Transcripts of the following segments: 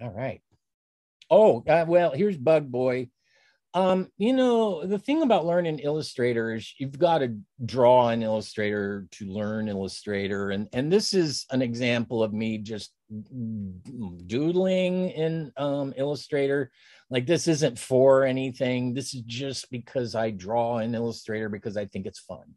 All right. Oh, uh, well, here's Bug Boy. Um, you know, the thing about learning Illustrator is you've got to draw an Illustrator to learn Illustrator. And, and this is an example of me just doodling in um, Illustrator. Like this isn't for anything. This is just because I draw in Illustrator because I think it's fun.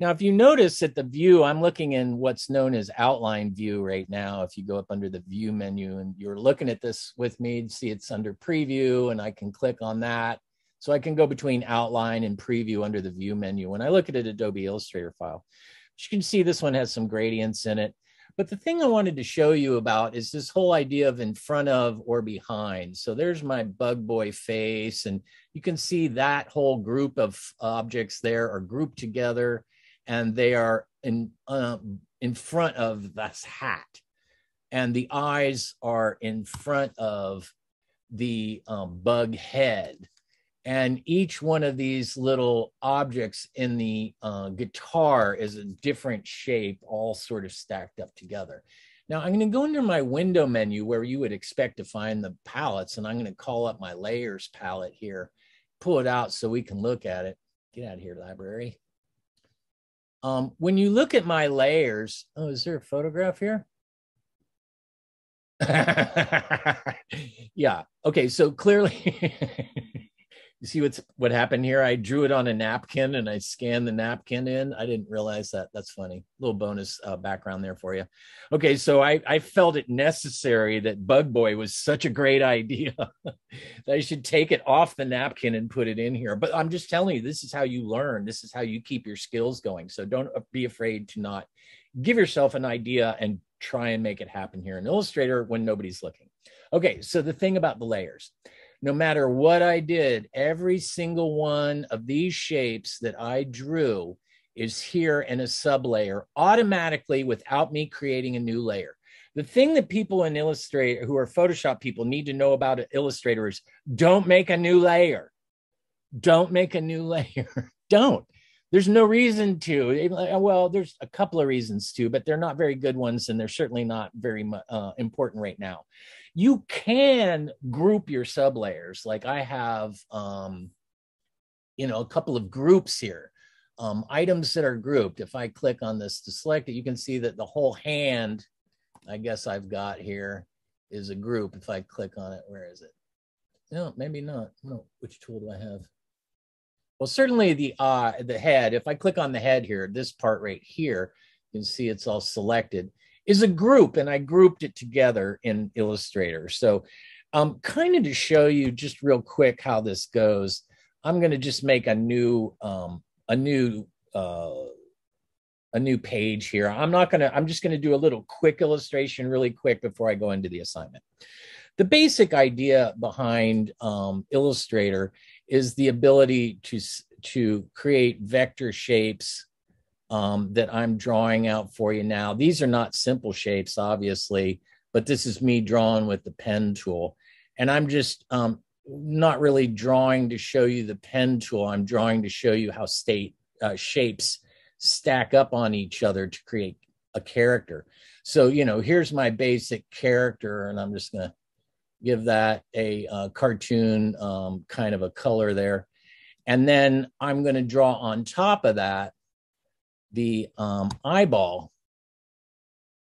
Now, if you notice at the view, I'm looking in what's known as outline view right now. If you go up under the view menu and you're looking at this with me, see it's under preview and I can click on that. So I can go between outline and preview under the view menu. When I look at an Adobe Illustrator file, you can see this one has some gradients in it. But the thing I wanted to show you about is this whole idea of in front of or behind. So there's my bug boy face, and you can see that whole group of objects there are grouped together and they are in uh, in front of this hat, and the eyes are in front of the um, bug head. And each one of these little objects in the uh, guitar is a different shape, all sort of stacked up together. Now I'm going to go into my window menu where you would expect to find the palettes, and I'm going to call up my layers palette here, pull it out so we can look at it. Get out of here, library. Um, when you look at my layers, oh, is there a photograph here? yeah. Okay. So clearly, you see what's what happened here? I drew it on a napkin and I scanned the napkin in. I didn't realize that. That's funny. Little bonus uh, background there for you. Okay, so I I felt it necessary that Bug Boy was such a great idea that I should take it off the napkin and put it in here. But I'm just telling you, this is how you learn. This is how you keep your skills going. So don't be afraid to not give yourself an idea and try and make it happen here in Illustrator when nobody's looking. Okay, so the thing about the layers no matter what I did, every single one of these shapes that I drew is here in a sublayer automatically without me creating a new layer. The thing that people in Illustrator who are Photoshop people need to know about Illustrator is don't make a new layer. Don't make a new layer. don't. There's no reason to. Well, there's a couple of reasons to, but they're not very good ones, and they're certainly not very uh, important right now you can group your sublayers. Like I have, um, you know, a couple of groups here, um, items that are grouped. If I click on this to select it, you can see that the whole hand, I guess I've got here is a group. If I click on it, where is it? No, maybe not. No, which tool do I have? Well, certainly the uh, the head. If I click on the head here, this part right here, you can see it's all selected is a group, and I grouped it together in Illustrator. So, um, kind of to show you just real quick how this goes, I'm going to just make a new um, a new uh, a new page here. I'm not going to. I'm just going to do a little quick illustration, really quick, before I go into the assignment. The basic idea behind um, Illustrator is the ability to to create vector shapes um, that I'm drawing out for you now. These are not simple shapes, obviously, but this is me drawing with the pen tool. And I'm just um, not really drawing to show you the pen tool. I'm drawing to show you how state uh, shapes stack up on each other to create a character. So, you know, here's my basic character, and I'm just going to give that a uh, cartoon um, kind of a color there. And then I'm going to draw on top of that the um, eyeball.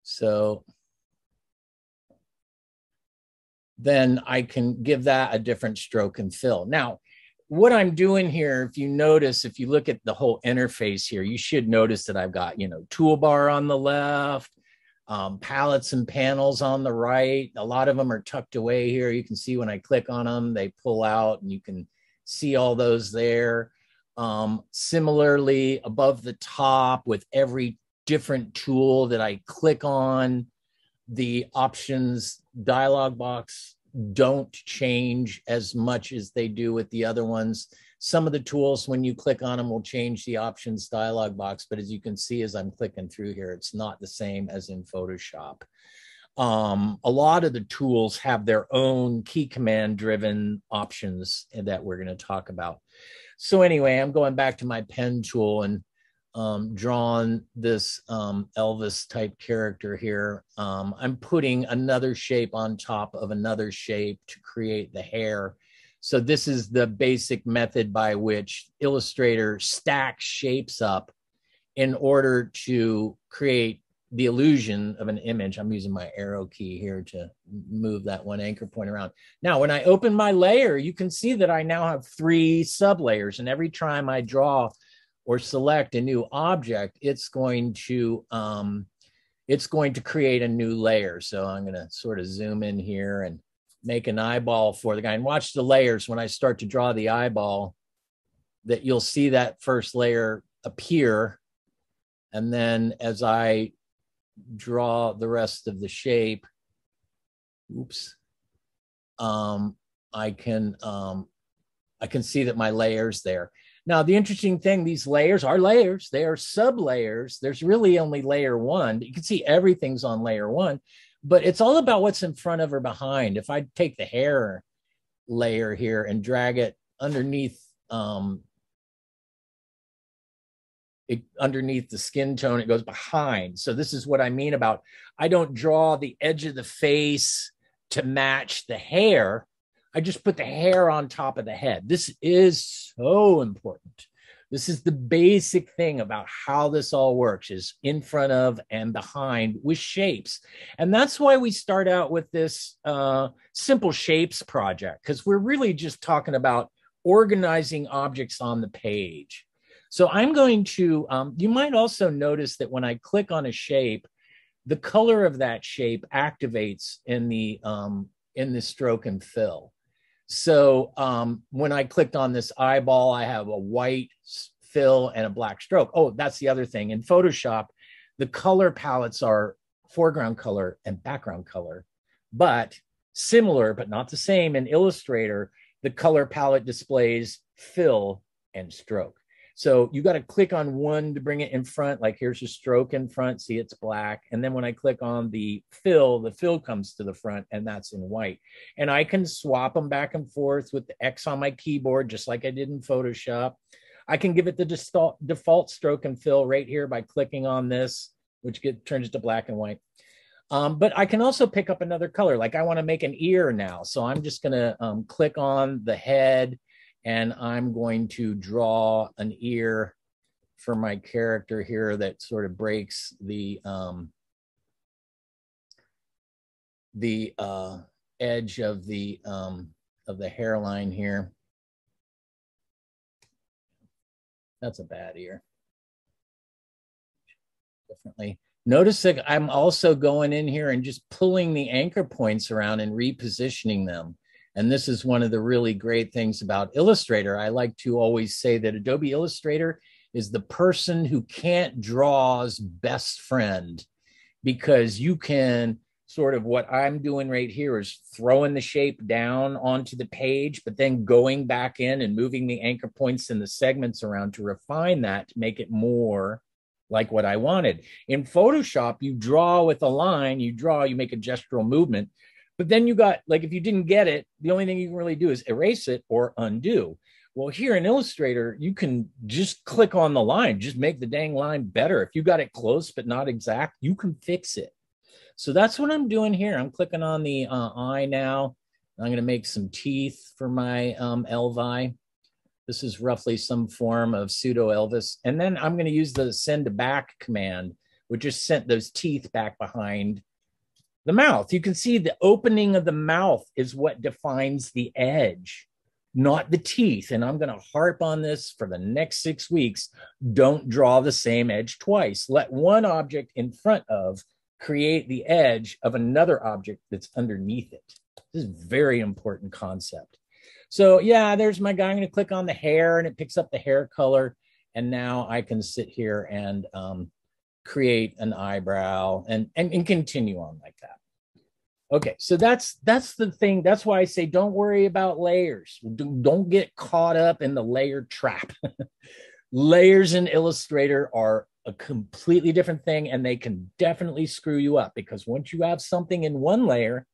So then I can give that a different stroke and fill. Now, what I'm doing here, if you notice, if you look at the whole interface here, you should notice that I've got, you know, toolbar on the left, um, palettes and panels on the right. A lot of them are tucked away here. You can see when I click on them, they pull out and you can see all those there. Um, similarly, above the top with every different tool that I click on, the options dialog box don't change as much as they do with the other ones. Some of the tools, when you click on them, will change the options dialog box. But as you can see, as I'm clicking through here, it's not the same as in Photoshop. Um, a lot of the tools have their own key command driven options that we're going to talk about. So anyway, I'm going back to my pen tool and um, drawn this um, Elvis type character here. Um, I'm putting another shape on top of another shape to create the hair. So this is the basic method by which Illustrator stacks shapes up in order to create the illusion of an image. I'm using my arrow key here to move that one anchor point around. Now, when I open my layer, you can see that I now have three sub layers. And every time I draw or select a new object, it's going to um, it's going to create a new layer. So I'm going to sort of zoom in here and make an eyeball for the guy and watch the layers when I start to draw the eyeball that you'll see that first layer appear. And then as I draw the rest of the shape, oops, um, I can um, I can see that my layers there. Now, the interesting thing, these layers are layers, they are sub layers. There's really only layer one. You can see everything's on layer one, but it's all about what's in front of or behind. If I take the hair layer here and drag it underneath um, it, underneath the skin tone, it goes behind. So this is what I mean about I don't draw the edge of the face to match the hair. I just put the hair on top of the head. This is so important. This is the basic thing about how this all works is in front of and behind with shapes. And that's why we start out with this uh, simple shapes project, because we're really just talking about organizing objects on the page. So I'm going to, um, you might also notice that when I click on a shape, the color of that shape activates in the um, in the stroke and fill. So um, when I clicked on this eyeball, I have a white fill and a black stroke. Oh, that's the other thing. In Photoshop, the color palettes are foreground color and background color, but similar but not the same in Illustrator, the color palette displays fill and stroke. So you got to click on one to bring it in front. Like here's a stroke in front, see it's black. And then when I click on the fill, the fill comes to the front and that's in white. And I can swap them back and forth with the X on my keyboard, just like I did in Photoshop. I can give it the default, stroke and fill right here by clicking on this, which get, turns it to black and white. Um, but I can also pick up another color. Like I want to make an ear now. So I'm just going to um, click on the head and I'm going to draw an ear for my character here that sort of breaks the um, the uh, edge of the um, of the hairline here. That's a bad ear. Definitely. Notice that I'm also going in here and just pulling the anchor points around and repositioning them. And this is one of the really great things about Illustrator. I like to always say that Adobe Illustrator is the person who can't draw's best friend because you can sort of what I'm doing right here is throwing the shape down onto the page, but then going back in and moving the anchor points and the segments around to refine that to make it more like what I wanted. In Photoshop, you draw with a line, you draw, you make a gestural movement, but then you got like if you didn't get it, the only thing you can really do is erase it or undo. Well, here in Illustrator, you can just click on the line, just make the dang line better. If you got it close but not exact, you can fix it. So that's what I'm doing here. I'm clicking on the uh, eye now. I'm going to make some teeth for my um, Elvi. This is roughly some form of pseudo Elvis. And then I'm going to use the send back command, which just sent those teeth back behind the mouth. You can see the opening of the mouth is what defines the edge, not the teeth. And I'm going to harp on this for the next six weeks. Don't draw the same edge twice. Let one object in front of create the edge of another object that's underneath it. This is very important concept. So yeah, there's my guy. I'm going to click on the hair and it picks up the hair color. And now I can sit here and um, create an eyebrow and, and, and continue on like that. Okay, so that's that's the thing. That's why I say don't worry about layers. Don't get caught up in the layer trap. layers in Illustrator are a completely different thing and they can definitely screw you up because once you have something in one layer,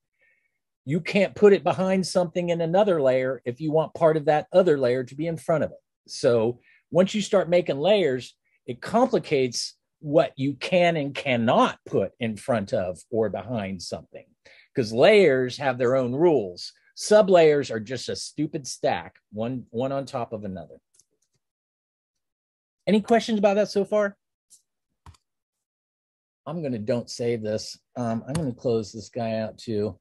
you can't put it behind something in another layer if you want part of that other layer to be in front of it. So once you start making layers, it complicates what you can and cannot put in front of or behind something because layers have their own rules. Sublayers are just a stupid stack, one one on top of another. Any questions about that so far? I'm gonna don't save this. Um, I'm gonna close this guy out too.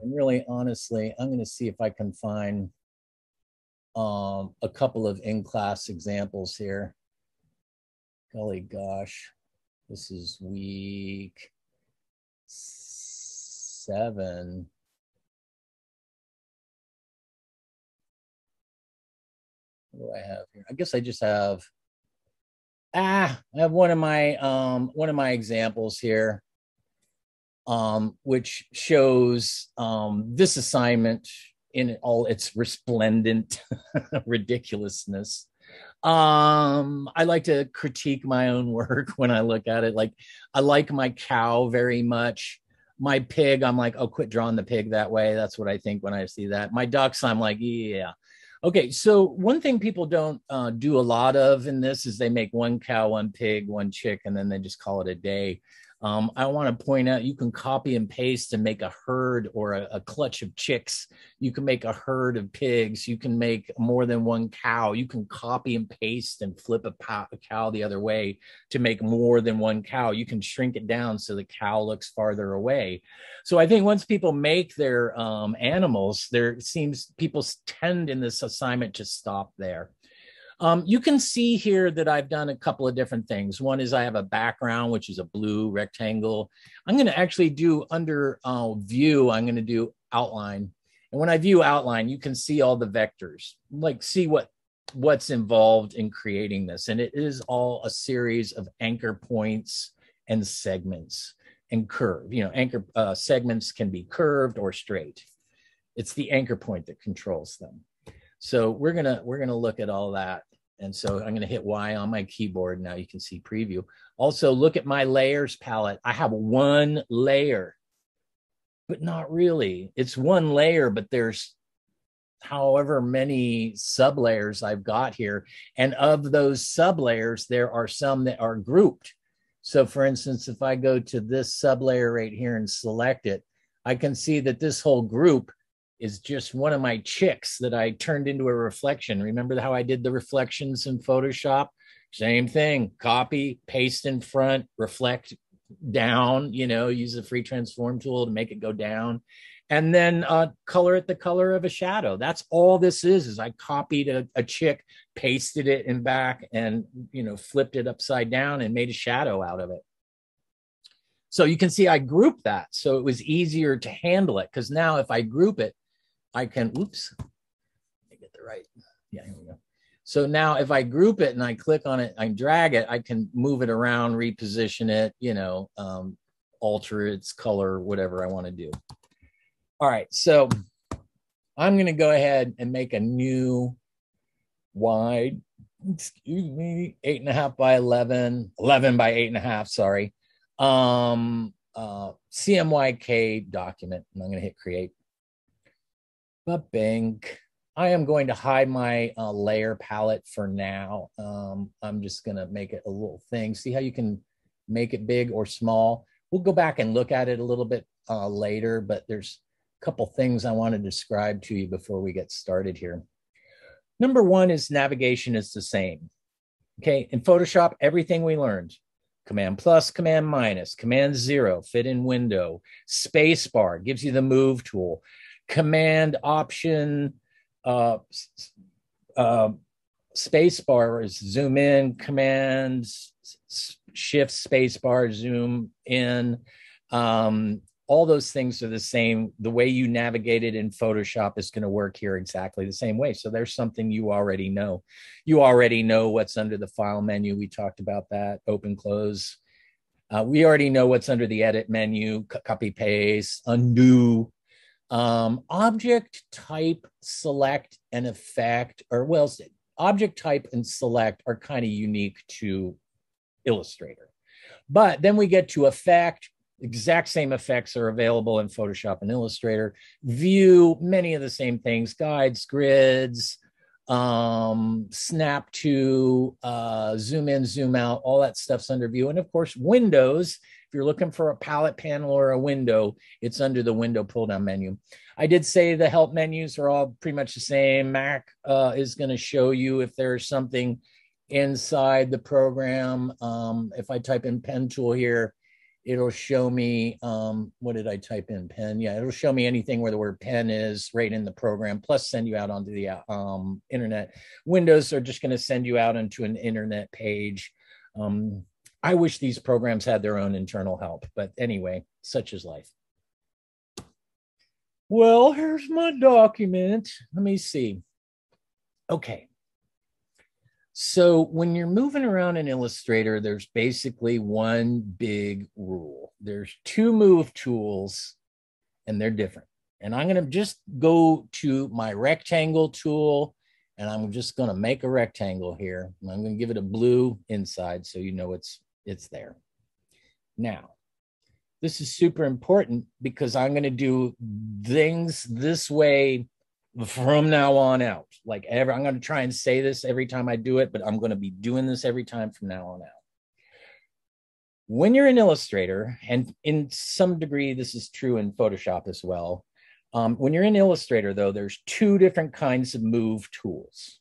And really, honestly, I'm gonna see if I can find um, a couple of in-class examples here. Golly gosh, this is week seven. What do I have here? I guess I just have ah, I have one of my um one of my examples here. Um, which shows um this assignment in all its resplendent ridiculousness. Um, I like to critique my own work when I look at it. Like, I like my cow very much. My pig, I'm like, oh, quit drawing the pig that way. That's what I think when I see that. My ducks, I'm like, yeah. Okay, so one thing people don't uh, do a lot of in this is they make one cow, one pig, one chick, and then they just call it a day. Um, I want to point out you can copy and paste and make a herd or a, a, clutch of chicks. You can make a herd of pigs. You can make more than one cow. You can copy and paste and flip a, pow, a cow the other way to make more than one cow. You can shrink it down so the cow looks farther away. So I think once people make their um, animals, there seems people tend in this assignment to stop there. Um, you can see here that I've done a couple of different things. One is I have a background, which is a blue rectangle. I'm going to actually do under uh, view, I'm going to do outline. And when I view outline, you can see all the vectors, like see what what's involved in creating this. And it is all a series of anchor points and segments and curve. You know, anchor uh, segments can be curved or straight. It's the anchor point that controls them. So we're gonna we're gonna look at all that. And so I'm gonna hit Y on my keyboard. Now you can see preview. Also look at my layers palette. I have one layer, but not really. It's one layer, but there's however many sub layers I've got here. And of those sub layers, there are some that are grouped. So for instance, if I go to this sub layer right here and select it, I can see that this whole group is just one of my chicks that I turned into a reflection. Remember how I did the reflections in Photoshop? Same thing, copy, paste in front, reflect down, you know, use the free transform tool to make it go down. And then uh, color it the color of a shadow. That's all this is. Is I copied a, a chick, pasted it in back, and you know flipped it upside down and made a shadow out of it. So you can see I grouped that, so it was easier to handle it. Because now if I group it, I can, oops, I get the right, yeah, here we go. So now if I group it and I click on it, I drag it, I can move it around, reposition it, you know, um, alter its color, whatever I want to do. All right, so I'm going to go ahead and make a new wide, excuse me, eight and a half by 11, 11 by eight and a half, sorry, um, uh, CMYK document. And I'm going to hit create. But bank. I am going to hide my uh, layer palette for now. Um, I'm just going to make it a little thing. See how you can make it big or small? We'll go back and look at it a little bit uh, later, but there's a couple things I want to describe to you before we get started here. Number one is navigation is the same. Okay, in Photoshop, everything we learned, command plus, command minus, command zero, fit in window, space bar gives you the move tool command option uh, uh, space bar is zoom in command shift space bar zoom in. Um, all those things are the same. The way you navigate it in photoshop is going to work here exactly the same way. So there's something you already know. You already know what's under the file menu. We talked about that open close. Uh, we already know what's under the edit menu copy paste undo um, object type, select, and effect, or well, object type and select are kind of unique to Illustrator. But then we get to effect, exact same effects are available in Photoshop and Illustrator. View, many of the same things, guides, grids, um, snap to, uh, zoom in, zoom out, all that stuff's under view. And of course, windows. You're looking for a palette panel or a window, it's under the window pull down menu. I did say the help menus are all pretty much the same. Mac uh, is going to show you if there's something inside the program. Um, if I type in pen tool here, it'll show me um, what did I type in pen? Yeah, it'll show me anything where the word pen is right in the program, plus send you out onto the um, internet. Windows are just going to send you out into an internet page. Um, I wish these programs had their own internal help, but anyway, such is life. Well, here's my document. Let me see. Okay. So when you're moving around in Illustrator, there's basically one big rule. There's two move tools and they're different. And I'm going to just go to my rectangle tool and I'm just going to make a rectangle here. I'm going to give it a blue inside so you know it's it's there. Now, this is super important because I'm going to do things this way from now on out. Like ever, I'm going to try and say this every time I do it, but I'm going to be doing this every time from now on out. When you're an illustrator, and in some degree, this is true in Photoshop as well. Um, when you're in Illustrator, though, there's two different kinds of move tools.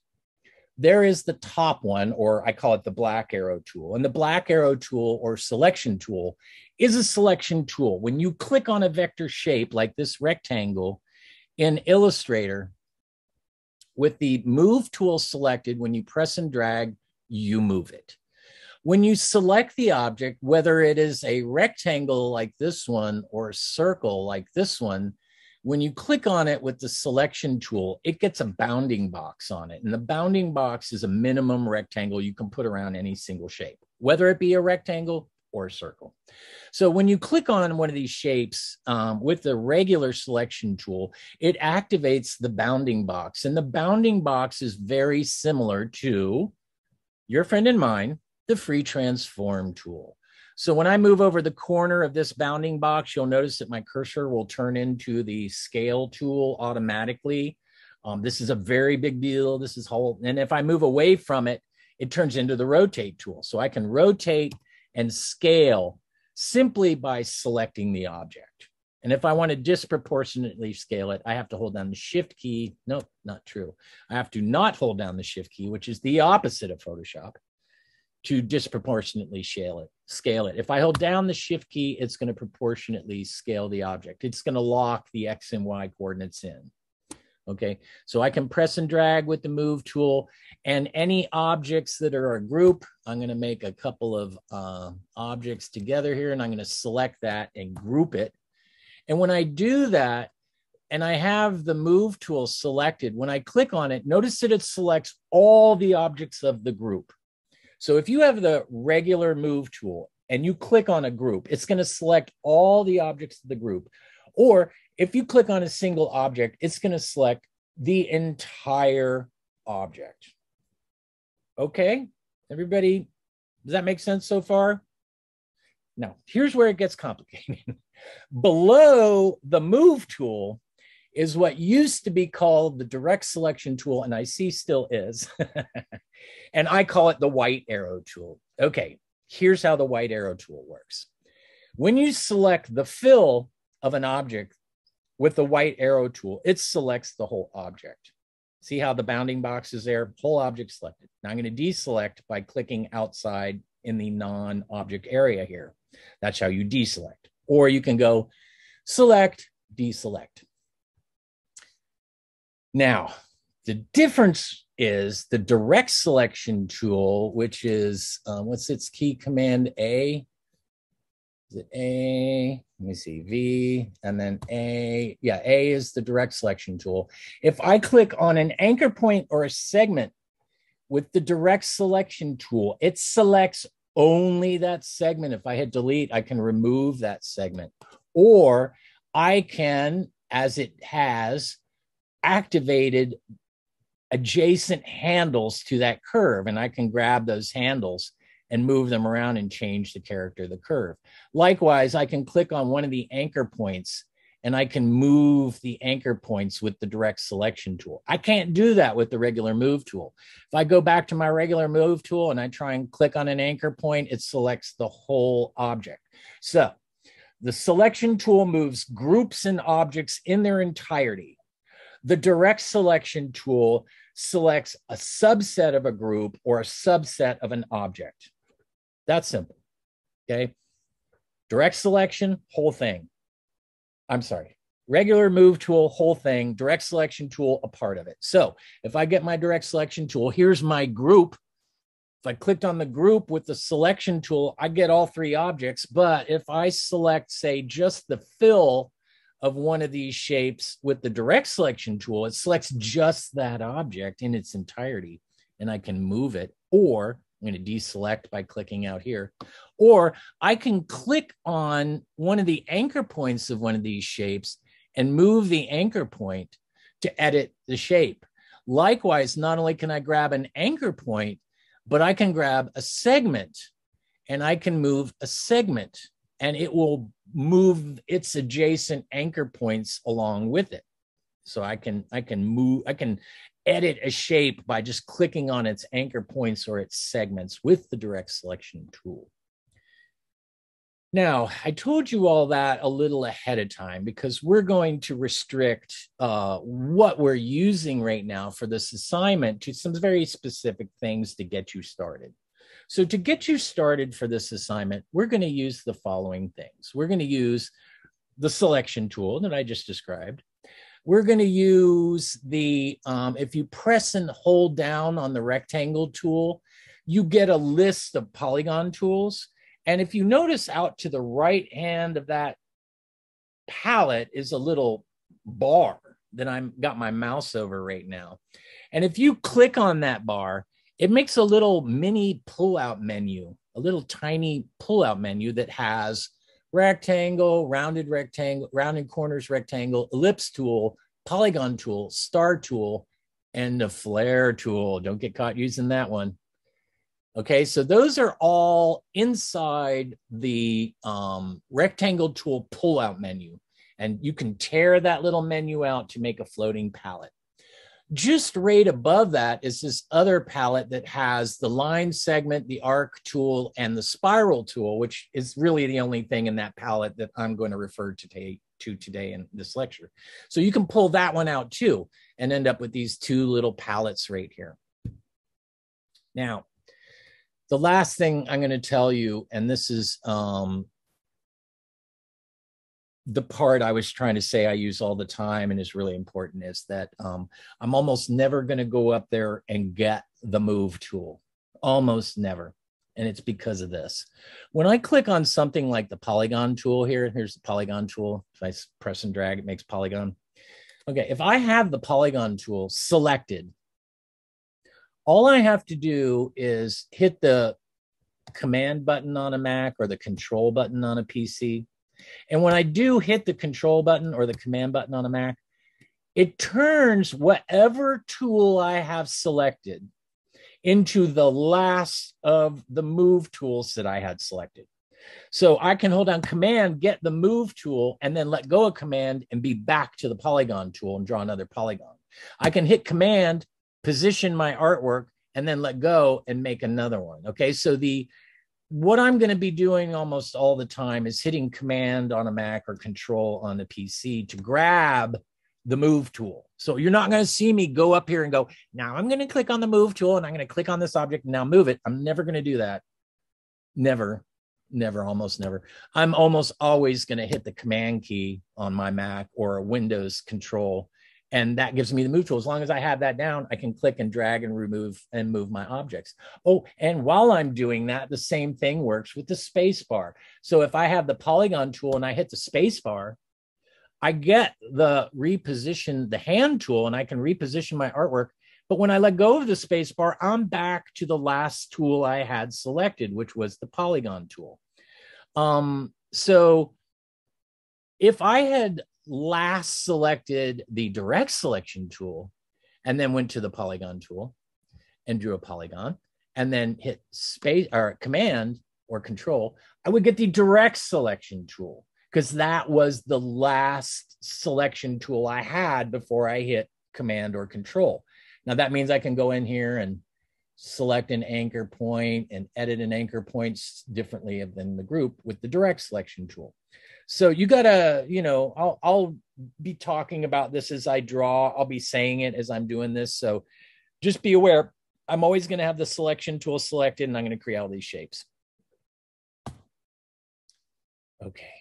There is the top one, or I call it the black arrow tool. And the black arrow tool or selection tool is a selection tool. When you click on a vector shape like this rectangle, in Illustrator, with the move tool selected, when you press and drag, you move it. When you select the object, whether it is a rectangle like this one or a circle like this one, when you click on it with the selection tool, it gets a bounding box on it. And the bounding box is a minimum rectangle you can put around any single shape, whether it be a rectangle or a circle. So when you click on one of these shapes um, with the regular selection tool, it activates the bounding box. And the bounding box is very similar to your friend and mine, the free transform tool. So when I move over the corner of this bounding box, you'll notice that my cursor will turn into the scale tool automatically. Um, this is a very big deal. This is whole. And if I move away from it, it turns into the rotate tool. So I can rotate and scale simply by selecting the object. And if I want to disproportionately scale it, I have to hold down the shift key. Nope, not true. I have to not hold down the shift key, which is the opposite of Photoshop, to disproportionately scale it. Scale it. If I hold down the shift key, it's going to proportionately scale the object. It's going to lock the X and Y coordinates in. Okay, so I can press and drag with the move tool and any objects that are a group, I'm going to make a couple of uh, objects together here and I'm going to select that and group it. And when I do that, and I have the move tool selected, when I click on it, notice that it selects all the objects of the group. So if you have the regular move tool and you click on a group, it's going to select all the objects of the group. Or if you click on a single object, it's going to select the entire object. Okay, everybody, does that make sense so far? Now, here's where it gets complicated. Below the move tool is what used to be called the direct selection tool, and I see still is. and I call it the white arrow tool. Okay, here's how the white arrow tool works. When you select the fill of an object with the white arrow tool, it selects the whole object. See how the bounding box is there? Whole object selected. Now I'm going to deselect by clicking outside in the non-object area here. That's how you deselect. Or you can go select, deselect. Now, the difference is the direct selection tool, which is, um, what's its key command A? Is it A? Let me see, V, and then A. Yeah, A is the direct selection tool. If I click on an anchor point or a segment with the direct selection tool, it selects only that segment. If I hit delete, I can remove that segment. Or I can, as it has, activated adjacent handles to that curve, and I can grab those handles and move them around and change the character of the curve. Likewise, I can click on one of the anchor points and I can move the anchor points with the direct selection tool. I can't do that with the regular move tool. If I go back to my regular move tool and I try and click on an anchor point, it selects the whole object. So the selection tool moves groups and objects in their entirety. The direct selection tool selects a subset of a group or a subset of an object. That's simple. Okay. Direct selection, whole thing. I'm sorry, regular move tool, whole thing, direct selection tool, a part of it. So if I get my direct selection tool, here's my group. If I clicked on the group with the selection tool, I get all three objects. But if I select, say, just the fill of one of these shapes with the direct selection tool, it selects just that object in its entirety and I can move it. Or I'm going to deselect by clicking out here. Or I can click on one of the anchor points of one of these shapes and move the anchor point to edit the shape. Likewise, not only can I grab an anchor point, but I can grab a segment and I can move a segment and it will move its adjacent anchor points along with it. So I can I can move I can edit a shape by just clicking on its anchor points or its segments with the direct selection tool. Now, I told you all that a little ahead of time because we're going to restrict uh, what we're using right now for this assignment to some very specific things to get you started. So, to get you started for this assignment, we're going to use the following things. We're going to use the selection tool that I just described. We're going to use the, um, if you press and hold down on the rectangle tool, you get a list of polygon tools. And if you notice out to the right hand of that palette is a little bar that I'm got my mouse over right now. And if you click on that bar, it makes a little mini pull-out menu, a little tiny pull-out menu that has rectangle, rounded rectangle, rounded corners rectangle, ellipse tool, polygon tool, star tool, and the flare tool. Don't get caught using that one. Okay, so those are all inside the um, rectangle tool pull-out menu. And you can tear that little menu out to make a floating palette. Just right above that is this other palette that has the line segment, the arc tool, and the spiral tool, which is really the only thing in that palette that I'm going to refer to, to today in this lecture. So you can pull that one out too and end up with these two little palettes right here. Now, the last thing I'm going to tell you, and this is um, the part I was trying to say I use all the time and is really important is that um, I'm almost never going to go up there and get the move tool. Almost never. And it's because of this. When I click on something like the polygon tool here, here's the polygon tool. If I press and drag, it makes polygon. Okay, if I have the polygon tool selected, all I have to do is hit the command button on a Mac or the control button on a PC and when I do hit the control button or the command button on a Mac, it turns whatever tool I have selected into the last of the move tools that I had selected. So I can hold down command, get the move tool, and then let go of command and be back to the polygon tool and draw another polygon. I can hit command, position my artwork, and then let go and make another one. Okay. So the what I'm going to be doing almost all the time is hitting command on a Mac or control on the PC to grab the move tool. So you're not going to see me go up here and go, now I'm going to click on the move tool and I'm going to click on this object and now move it. I'm never going to do that. Never, never, almost never. I'm almost always going to hit the command key on my Mac or a Windows control and that gives me the move tool. As long as I have that down, I can click and drag and remove and move my objects. Oh, and while I'm doing that, the same thing works with the space bar. So if I have the polygon tool and I hit the space bar, I get the reposition, the hand tool, and I can reposition my artwork. But when I let go of the space bar, I'm back to the last tool I had selected, which was the polygon tool. Um, so if I had last selected the direct selection tool and then went to the polygon tool and drew a polygon and then hit space or command or control, I would get the direct selection tool because that was the last selection tool I had before I hit command or control. Now that means I can go in here and select an anchor point and edit an anchor points differently than the group with the direct selection tool. So you gotta, you know, I'll I'll be talking about this as I draw. I'll be saying it as I'm doing this. So just be aware. I'm always going to have the selection tool selected, and I'm going to create all these shapes. Okay.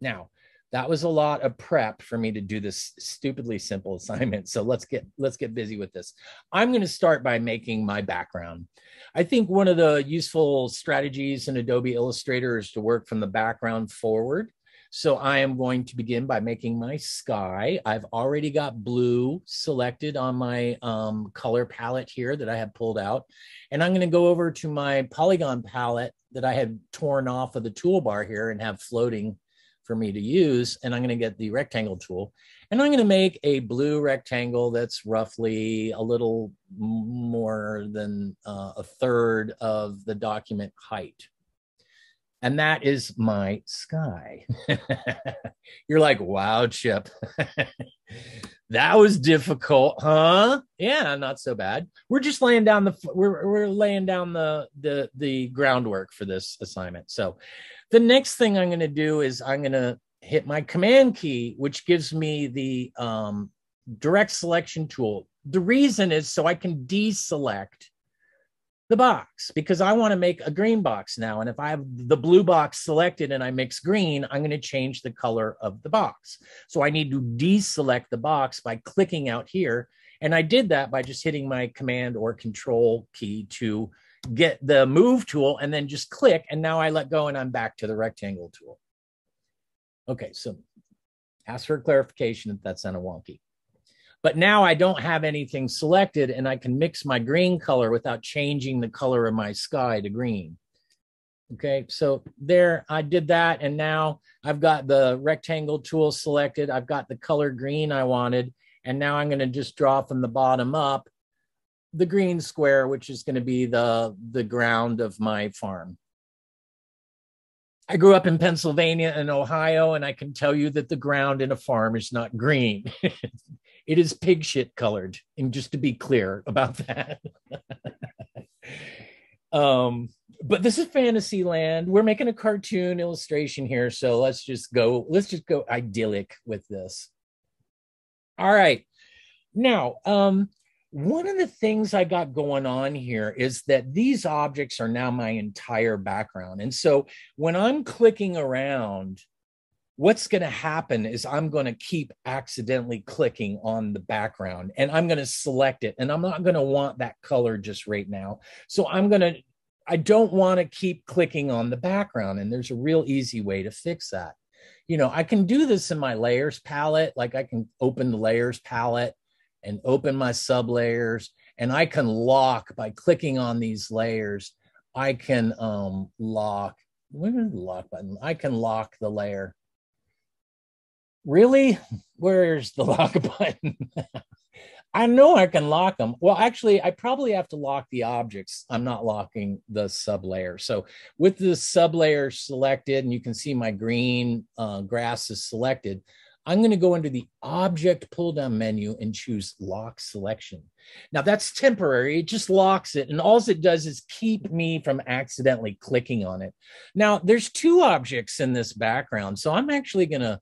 Now, that was a lot of prep for me to do this stupidly simple assignment. So let's get let's get busy with this. I'm going to start by making my background. I think one of the useful strategies in adobe illustrator is to work from the background forward. So i am going to begin by making my sky. I've already got blue selected on my um, color palette here that i have pulled out. And i'm going to go over to my polygon palette that i had torn off of the toolbar here and have floating for me to use. And I'm going to get the rectangle tool and I'm going to make a blue rectangle that's roughly a little more than uh, a third of the document height. And that is my sky. You're like, wow, Chip. that was difficult, huh? Yeah, not so bad. We're just laying down the we're we're laying down the the the groundwork for this assignment. So the next thing I'm going to do is I'm going to hit my command key, which gives me the um, direct selection tool. The reason is so I can deselect the box because I want to make a green box now. And if I have the blue box selected and I mix green, I'm going to change the color of the box. So I need to deselect the box by clicking out here. And I did that by just hitting my command or control key to get the move tool and then just click. And now I let go and I'm back to the rectangle tool. Okay, so ask for clarification if that sounded wonky. But now I don't have anything selected and I can mix my green color without changing the color of my sky to green. Okay, so there I did that. And now I've got the rectangle tool selected. I've got the color green I wanted. And now I'm going to just draw from the bottom up the green square, which is going to be the, the ground of my farm. I grew up in Pennsylvania and Ohio, and I can tell you that the ground in a farm is not green. it is pig shit colored. And just to be clear about that. um, but this is fantasy land. We're making a cartoon illustration here. So let's just go, let's just go idyllic with this. All right. Now, um, one of the things I got going on here is that these objects are now my entire background. And so when I'm clicking around, what's going to happen is I'm going to keep accidentally clicking on the background and I'm going to select it. And I'm not going to want that color just right now. So I'm going to, I don't want to keep clicking on the background. And there's a real easy way to fix that. You know, I can do this in my layers palette. Like I can open the layers palette and open my sub layers and I can lock by clicking on these layers. I can um, lock, where is the lock button? I can lock the layer. Really? Where's the lock button? I know I can lock them. Well, actually, I probably have to lock the objects. I'm not locking the sub layer. So with the sub layer selected, and you can see my green uh, grass is selected, I'm going to go into the object pull down menu and choose lock selection. Now that's temporary. It just locks it. And all it does is keep me from accidentally clicking on it. Now there's two objects in this background. So I'm actually going to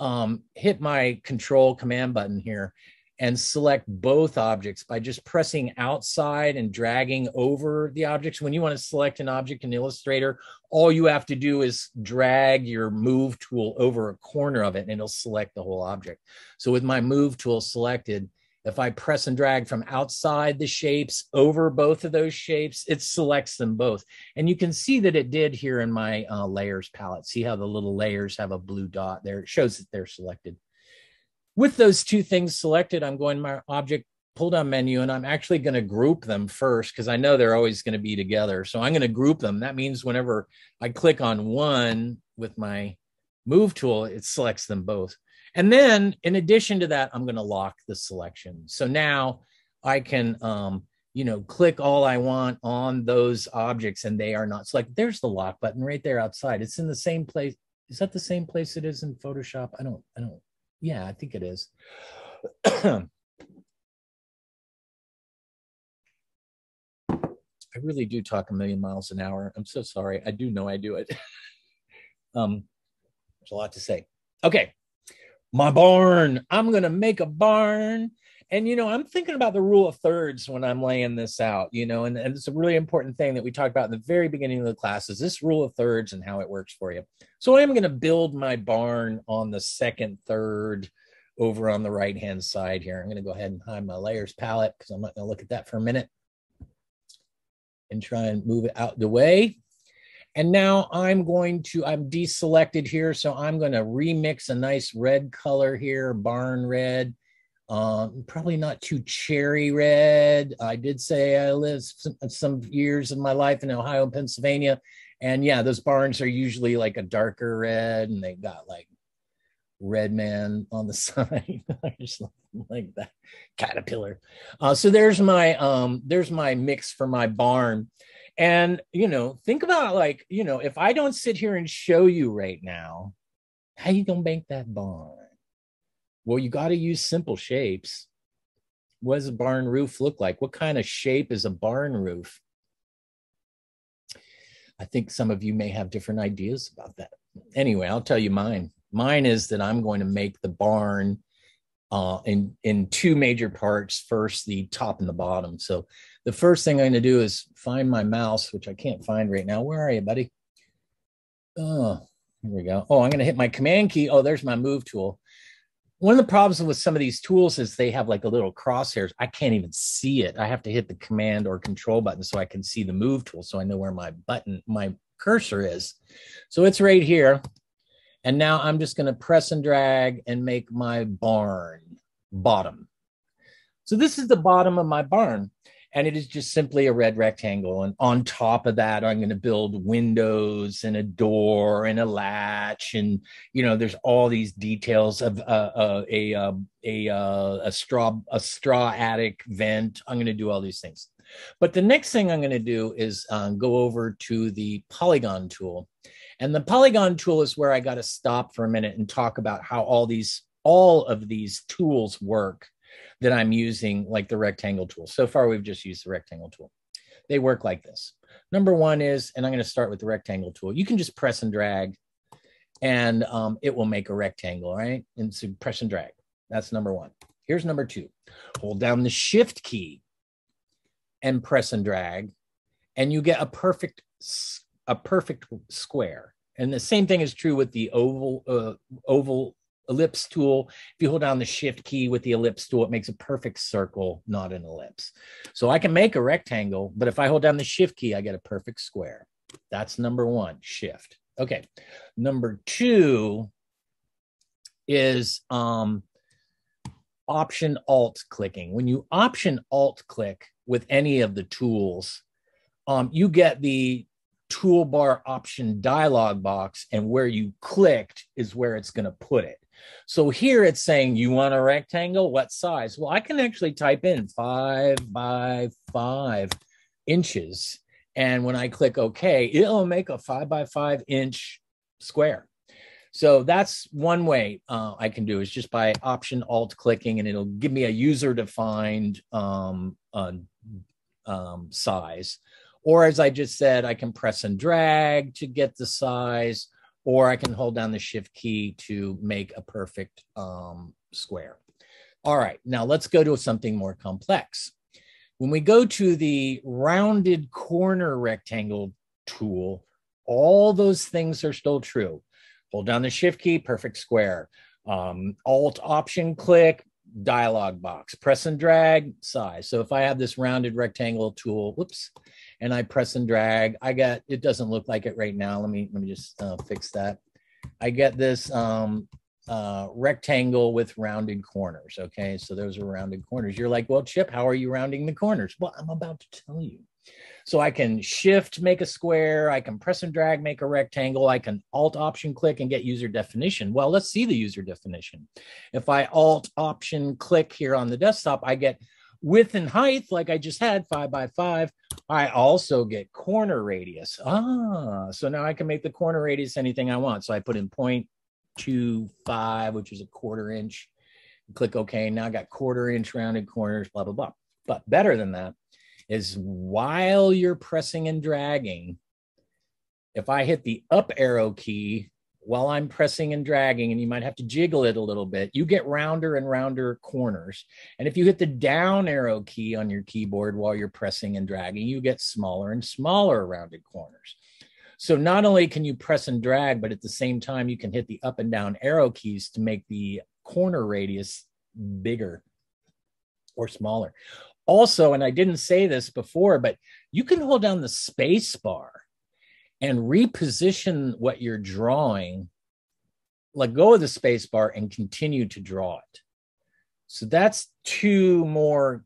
um, hit my control command button here and select both objects by just pressing outside and dragging over the objects. When you want to select an object in Illustrator, all you have to do is drag your move tool over a corner of it and it'll select the whole object. So with my move tool selected, if I press and drag from outside the shapes over both of those shapes, it selects them both. And you can see that it did here in my uh, layers palette. See how the little layers have a blue dot there. It shows that they're selected with those two things selected, I'm going to my object pull down menu and I'm actually going to group them first because I know they're always going to be together. So I'm going to group them. That means whenever I click on one with my move tool, it selects them both. And then in addition to that, I'm going to lock the selection. So now I can, um, you know, click all I want on those objects and they are not selected. There's the lock button right there outside. It's in the same place. Is that the same place it is in Photoshop? I don't, I don't Yeah, I think it is. I really do talk a million miles an hour. I'm so sorry. I do know I do it. um, there's a lot to say. Okay, my barn. I'm gonna make a barn. And you know, I'm thinking about the rule of thirds when I'm laying this out, you know, and, and it's a really important thing that we talked about in the very beginning of the class is this rule of thirds and how it works for you. So I am going to build my barn on the second third over on the right hand side here. I'm going to go ahead and hide my layers palette because I'm not going to look at that for a minute and try and move it out the way. And now I'm going to, I'm deselected here. So I'm going to remix a nice red color here, barn red. Um, probably not too cherry red. I did say I lived some, some years of my life in Ohio and Pennsylvania. And yeah, those barns are usually like a darker red and they got like red man on the side like that caterpillar uh, so there's my um there's my mix for my barn and you know think about like you know if i don't sit here and show you right now how you gonna make that barn? Well you got to use simple shapes. What does a barn roof look like? What kind of shape is a barn roof? I think some of you may have different ideas about that. Anyway i'll tell you mine. Mine is that I'm going to make the barn uh, in in two major parts. First, the top and the bottom. So the first thing I'm going to do is find my mouse, which I can't find right now. Where are you, buddy? Oh, here we go. Oh, I'm going to hit my command key. Oh, there's my move tool. One of the problems with some of these tools is they have like a little crosshairs. I can't even see it. I have to hit the command or control button so I can see the move tool so I know where my button, my cursor is. So it's right here. And now I'm just going to press and drag and make my barn bottom. So this is the bottom of my barn. And it is just simply a red rectangle. And on top of that, I'm going to build windows and a door and a latch. And, you know, there's all these details of uh, uh, a, uh, a, a straw, a straw attic vent. I'm going to do all these things. But the next thing I'm going to do is um, go over to the polygon tool. And the polygon tool is where I got to stop for a minute and talk about how all these all of these tools work that I'm using, like the rectangle tool. So far, we've just used the rectangle tool. They work like this. Number one is, and I'm going to start with the rectangle tool. You can just press and drag, and um, it will make a rectangle, right? And so press and drag. That's number one. Here's number two. Hold down the shift key and press and drag, and you get a perfect a perfect square. And the same thing is true with the oval uh, oval ellipse tool. If you hold down the shift key with the ellipse tool, it makes a perfect circle, not an ellipse. So I can make a rectangle, but if I hold down the shift key, I get a perfect square. That's number one, shift. Okay. Number two is um, option alt clicking. When you option alt click with any of the tools, um, you get the toolbar option dialog box, and where you clicked is where it's going to put it. So here it's saying you want a rectangle, what size? Well, I can actually type in five by five inches. And when I click OK, it'll make a five by five inch square. So that's one way uh, I can do is just by option alt clicking, and it'll give me a user defined um, uh, um, size. Or as I just said, I can press and drag to get the size, or I can hold down the shift key to make a perfect um, square. All right, now let's go to something more complex. When we go to the rounded corner rectangle tool, all those things are still true. Hold down the shift key, perfect square. Um, alt option click, dialog box, press and drag, size. So if I have this rounded rectangle tool, whoops, and I press and drag. I got, it doesn't look like it right now. Let me let me just uh, fix that. I get this um, uh, rectangle with rounded corners. Okay, so those are rounded corners. You're like, well, Chip, how are you rounding the corners? Well, I'm about to tell you. So I can shift, make a square. I can press and drag, make a rectangle. I can alt option click and get user definition. Well, let's see the user definition. If I alt option click here on the desktop, I get width and height, like I just had five by five. I also get corner radius. Ah, so now I can make the corner radius anything I want. So I put in point 0.25, which is a quarter inch. Click OK. Now I got quarter inch rounded corners, blah, blah, blah. But better than that is while you're pressing and dragging, if I hit the up arrow key while I'm pressing and dragging, and you might have to jiggle it a little bit, you get rounder and rounder corners. And if you hit the down arrow key on your keyboard while you're pressing and dragging, you get smaller and smaller rounded corners. So not only can you press and drag, but at the same time, you can hit the up and down arrow keys to make the corner radius bigger or smaller. Also, and I didn't say this before, but you can hold down the space bar and reposition what you're drawing, let go of the space bar and continue to draw it. So that's two more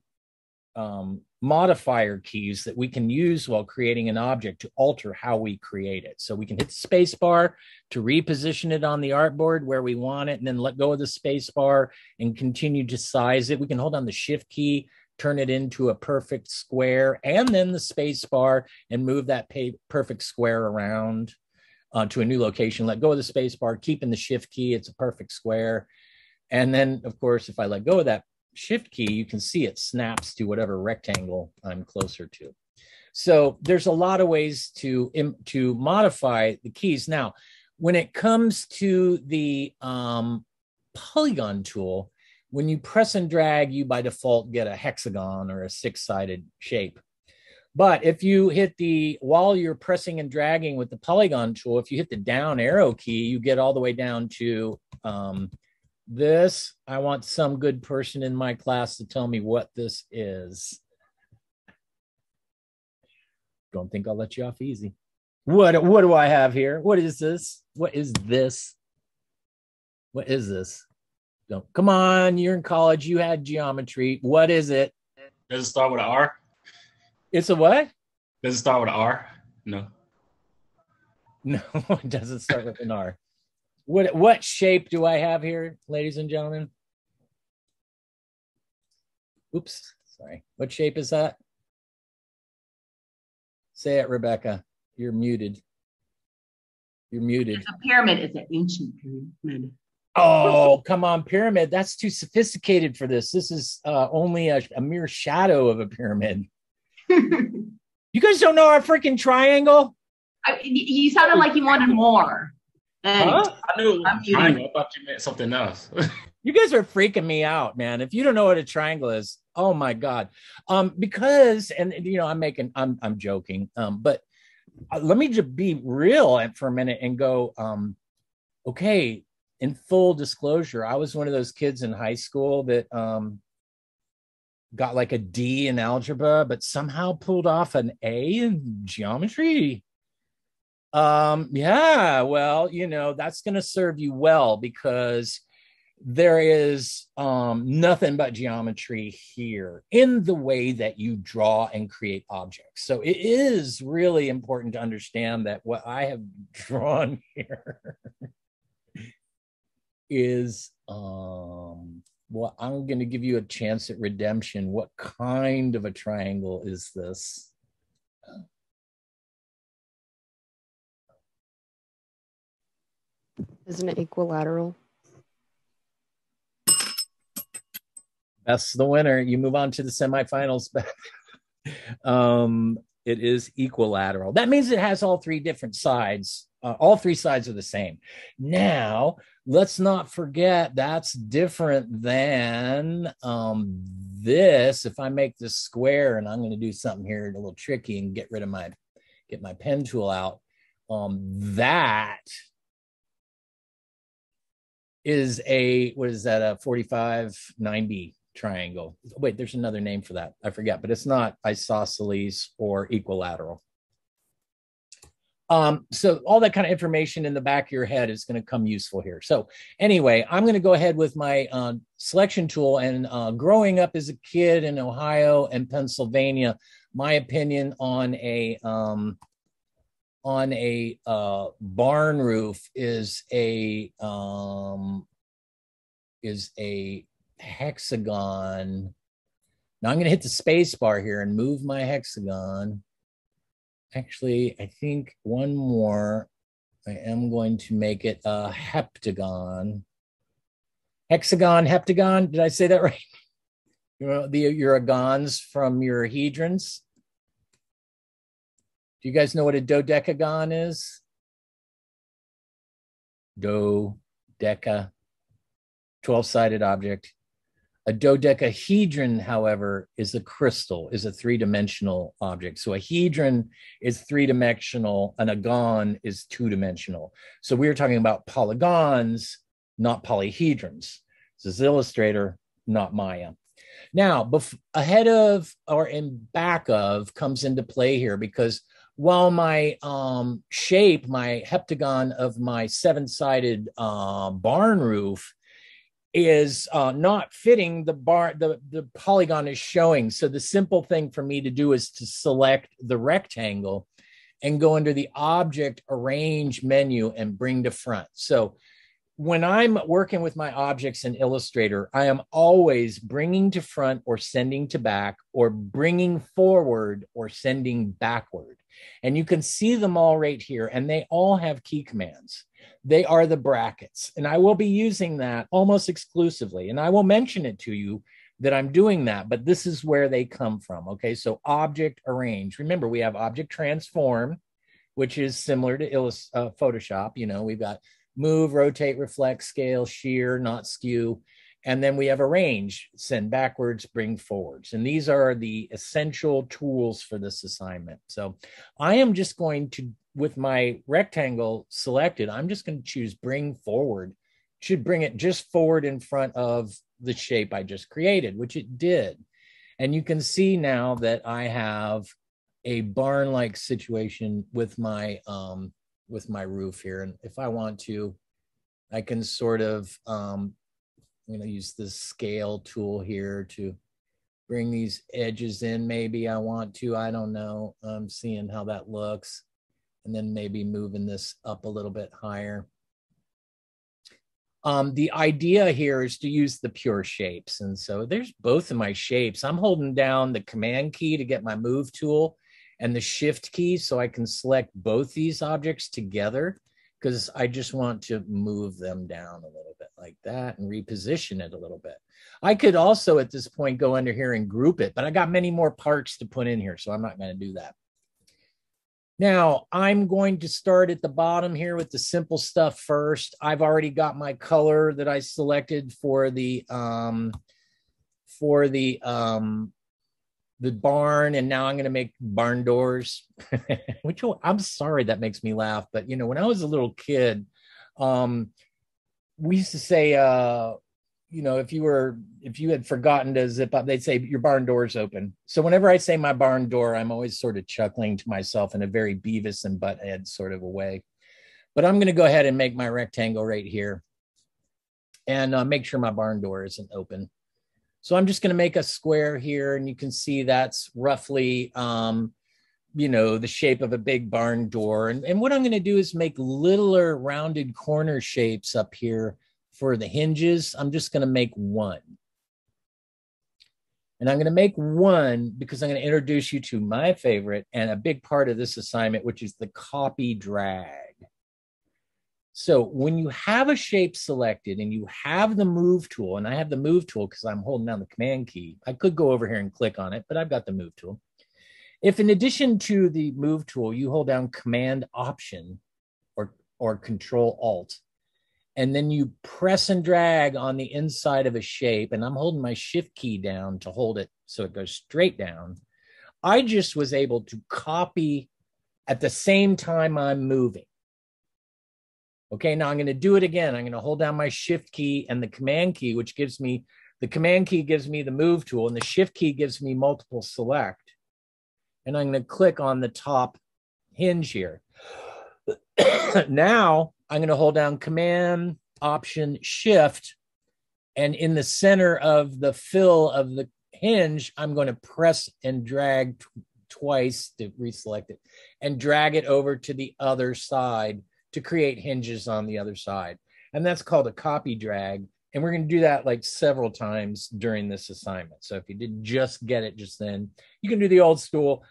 um, modifier keys that we can use while creating an object to alter how we create it. So we can hit the space bar to reposition it on the artboard where we want it, and then let go of the space bar and continue to size it. We can hold on the shift key turn it into a perfect square, and then the space bar and move that perfect square around uh, to a new location. Let go of the space bar, keeping the shift key, it's a perfect square. And then, of course, if I let go of that shift key, you can see it snaps to whatever rectangle I'm closer to. So there's a lot of ways to, to modify the keys. Now, when it comes to the um, polygon tool, when you press and drag, you by default get a hexagon or a six sided shape. But if you hit the, while you're pressing and dragging with the polygon tool, if you hit the down arrow key, you get all the way down to um, this. I want some good person in my class to tell me what this is. Don't think I'll let you off easy. What, what do I have here? What is this? What is this? What is this? Don't come on, you're in college, you had geometry. What is it? Does it start with an R? It's a what? Does it start with an R? No. No, it doesn't start with an R. What what shape do I have here, ladies and gentlemen? Oops, sorry. What shape is that? Say it, Rebecca. You're muted. You're muted. A pyramid is an ancient pyramid. Oh, come on, pyramid. That's too sophisticated for this. This is uh, only a, a, mere shadow of a pyramid. you guys don't know our freaking triangle? I, you sounded like you wanted more. Huh? I knew triangle. I thought you meant something else. you guys are freaking me out, man. If you don't know what a triangle is, oh my god. Um, because and you know, I'm making, I'm, I'm joking. Um, but uh, let me just be real for a minute and go. Um, okay, in full disclosure, I was one of those kids in high school that um, got like a D in algebra, but somehow pulled off an A in geometry. Um, yeah, well, you know, that's going to serve you well because there is um, nothing but geometry here in the way that you draw and create objects. So it is really important to understand that what I have drawn here is um well i'm going to give you a chance at redemption. What kind of a triangle is this? Isn't it equilateral? That's the winner. You move on to the semifinals. Um it is equilateral. That means it has all three different sides uh, all three sides are the same. Now let's not forget that's different than um, this. If I make this square and I'm going to do something here a little tricky and get rid of my, get my pen tool out, um, that is a, what is that, a 45 90 triangle. Wait, there's another name for that. I forget, but it's not isosceles or equilateral. Um, so all that kind of information in the back of your head is going to come useful here. So anyway, I'm going to go ahead with my uh, selection tool. And uh, growing up as a kid in Ohio and Pennsylvania, my opinion on a um, on a uh, barn roof is a um, is a hexagon. Now I'm going to hit the space bar here and move my hexagon actually, I think one more I am going to make it a heptagon. Hexagon, heptagon. Did I say that right? You know, the your from your hedrons. Do you guys know what a dodecagon is? Dodeca, 12 sided object. A dodecahedron, however, is a crystal, is a three dimensional object. So a hedron is three dimensional, an agon is two dimensional. So we are talking about polygons, not polyhedrons. This is Illustrator, not Maya. Now, bef- ahead of or in back of comes into play here because while my um, shape, my heptagon of my seven sided uh, barn roof is uh, not fitting the bar the, the polygon is showing. So the simple thing for me to do is to select the rectangle and go under the object arrange menu and bring to front. So when i'm working with my objects in illustrator i am always bringing to front or sending to back or bringing forward or sending backward and you can see them all right here and they all have key commands they are the brackets. And I will be using that almost exclusively. And I will mention it to you that I'm doing that, but this is where they come from. Okay. So object arrange. Remember, we have object transform, which is similar to Illus- uh, Photoshop. You know, we've got move, rotate, reflect, scale, shear, not skew. And then we have a range, send backwards, bring forwards. And these are the essential tools for this assignment. So I am just going to with my rectangle selected, I'm just going to choose bring forward. Should bring it just forward in front of the shape I just created, which it did. And you can see now that I have a barn-like situation with my um, with my roof here. And if I want to, I can sort of um, I'm going to use this scale tool here to bring these edges in. Maybe I want to. I don't know. I'm seeing how that looks and then maybe moving this up a little bit higher. Um, the idea here is to use the pure shapes. And so there's both of my shapes. I'm holding down the command key to get my move tool and the shift key so I can select both these objects together because I just want to move them down a little bit like that and reposition it a little bit. I could also at this point go under here and group it, but I got many more parts to put in here, so I'm not going to do that. Now I'm going to start at the bottom here with the simple stuff first. I've already got my color that I selected for the um, for the um, the barn, and now I'm going to make barn doors. Which I'm sorry that makes me laugh, but you know when I was a little kid, um, we used to say uh, you know, if you were if you had forgotten to zip up, they'd say your barn door's open. So whenever I say my barn door, I'm always sort of chuckling to myself in a very Beavis and Butthead sort of a way. But I'm going to go ahead and make my rectangle right here and uh, make sure my barn door isn't open. So I'm just going to make a square here, and you can see that's roughly, um, you know, the shape of a big barn door. And, and what I'm going to do is make littler rounded corner shapes up here for the hinges, I'm just going to make one. And I'm going to make one because I'm going to introduce you to my favorite and a big part of this assignment, which is the copy drag. So when you have a shape selected and you have the move tool, and I have the move tool because I'm holding down the command key, I could go over here and click on it, but I've got the move tool. If in addition to the move tool, you hold down command option or, or control alt, and then you press and drag on the inside of a shape and i'm holding my shift key down to hold it so it goes straight down i just was able to copy at the same time i'm moving. Okay now i'm going to do it again. I'm going to hold down my shift key and the command key which gives me the command key gives me the move tool and the shift key gives me multiple select and i'm going to click on the top hinge here now I'm going to hold down Command Option Shift, and in the center of the fill of the hinge, I'm going to press and drag t- twice to reselect it and drag it over to the other side to create hinges on the other side. And that's called a copy drag. And we're going to do that like several times during this assignment. So if you did just get it just then, you can do the old school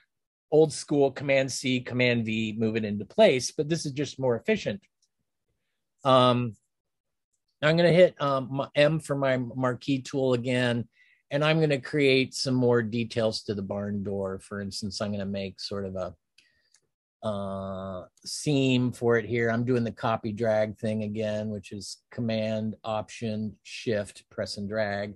old school Command C, Command V, move it into place, but this is just more efficient. Um, I'm going to hit um, M for my marquee tool again, and I'm going to create some more details to the barn door. For instance, I'm going to make sort of a uh, seam for it here. I'm doing the copy drag thing again, which is Command Option Shift, press and drag.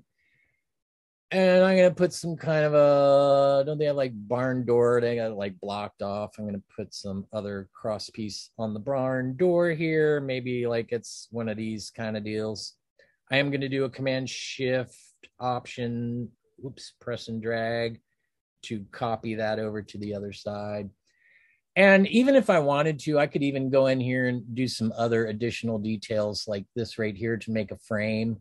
And I'm gonna put some kind of a don't they have like barn door? They got like blocked off. I'm gonna put some other cross piece on the barn door here. Maybe like it's one of these kind of deals. I am gonna do a command shift option, oops, press and drag to copy that over to the other side. And even if I wanted to, I could even go in here and do some other additional details like this right here to make a frame.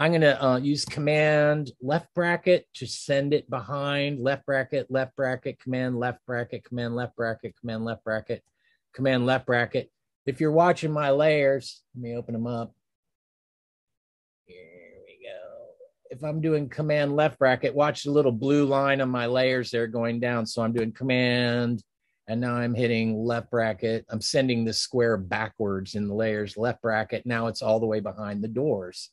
I'm going to uh, use command left bracket to send it behind left bracket, left bracket, command left bracket, command left bracket, command left bracket, command left bracket. If you're watching my layers, let me open them up. Here we go. If I'm doing command left bracket, watch the little blue line on my layers there going down. So I'm doing command and now I'm hitting left bracket. I'm sending the square backwards in the layers, left bracket. Now it's all the way behind the doors.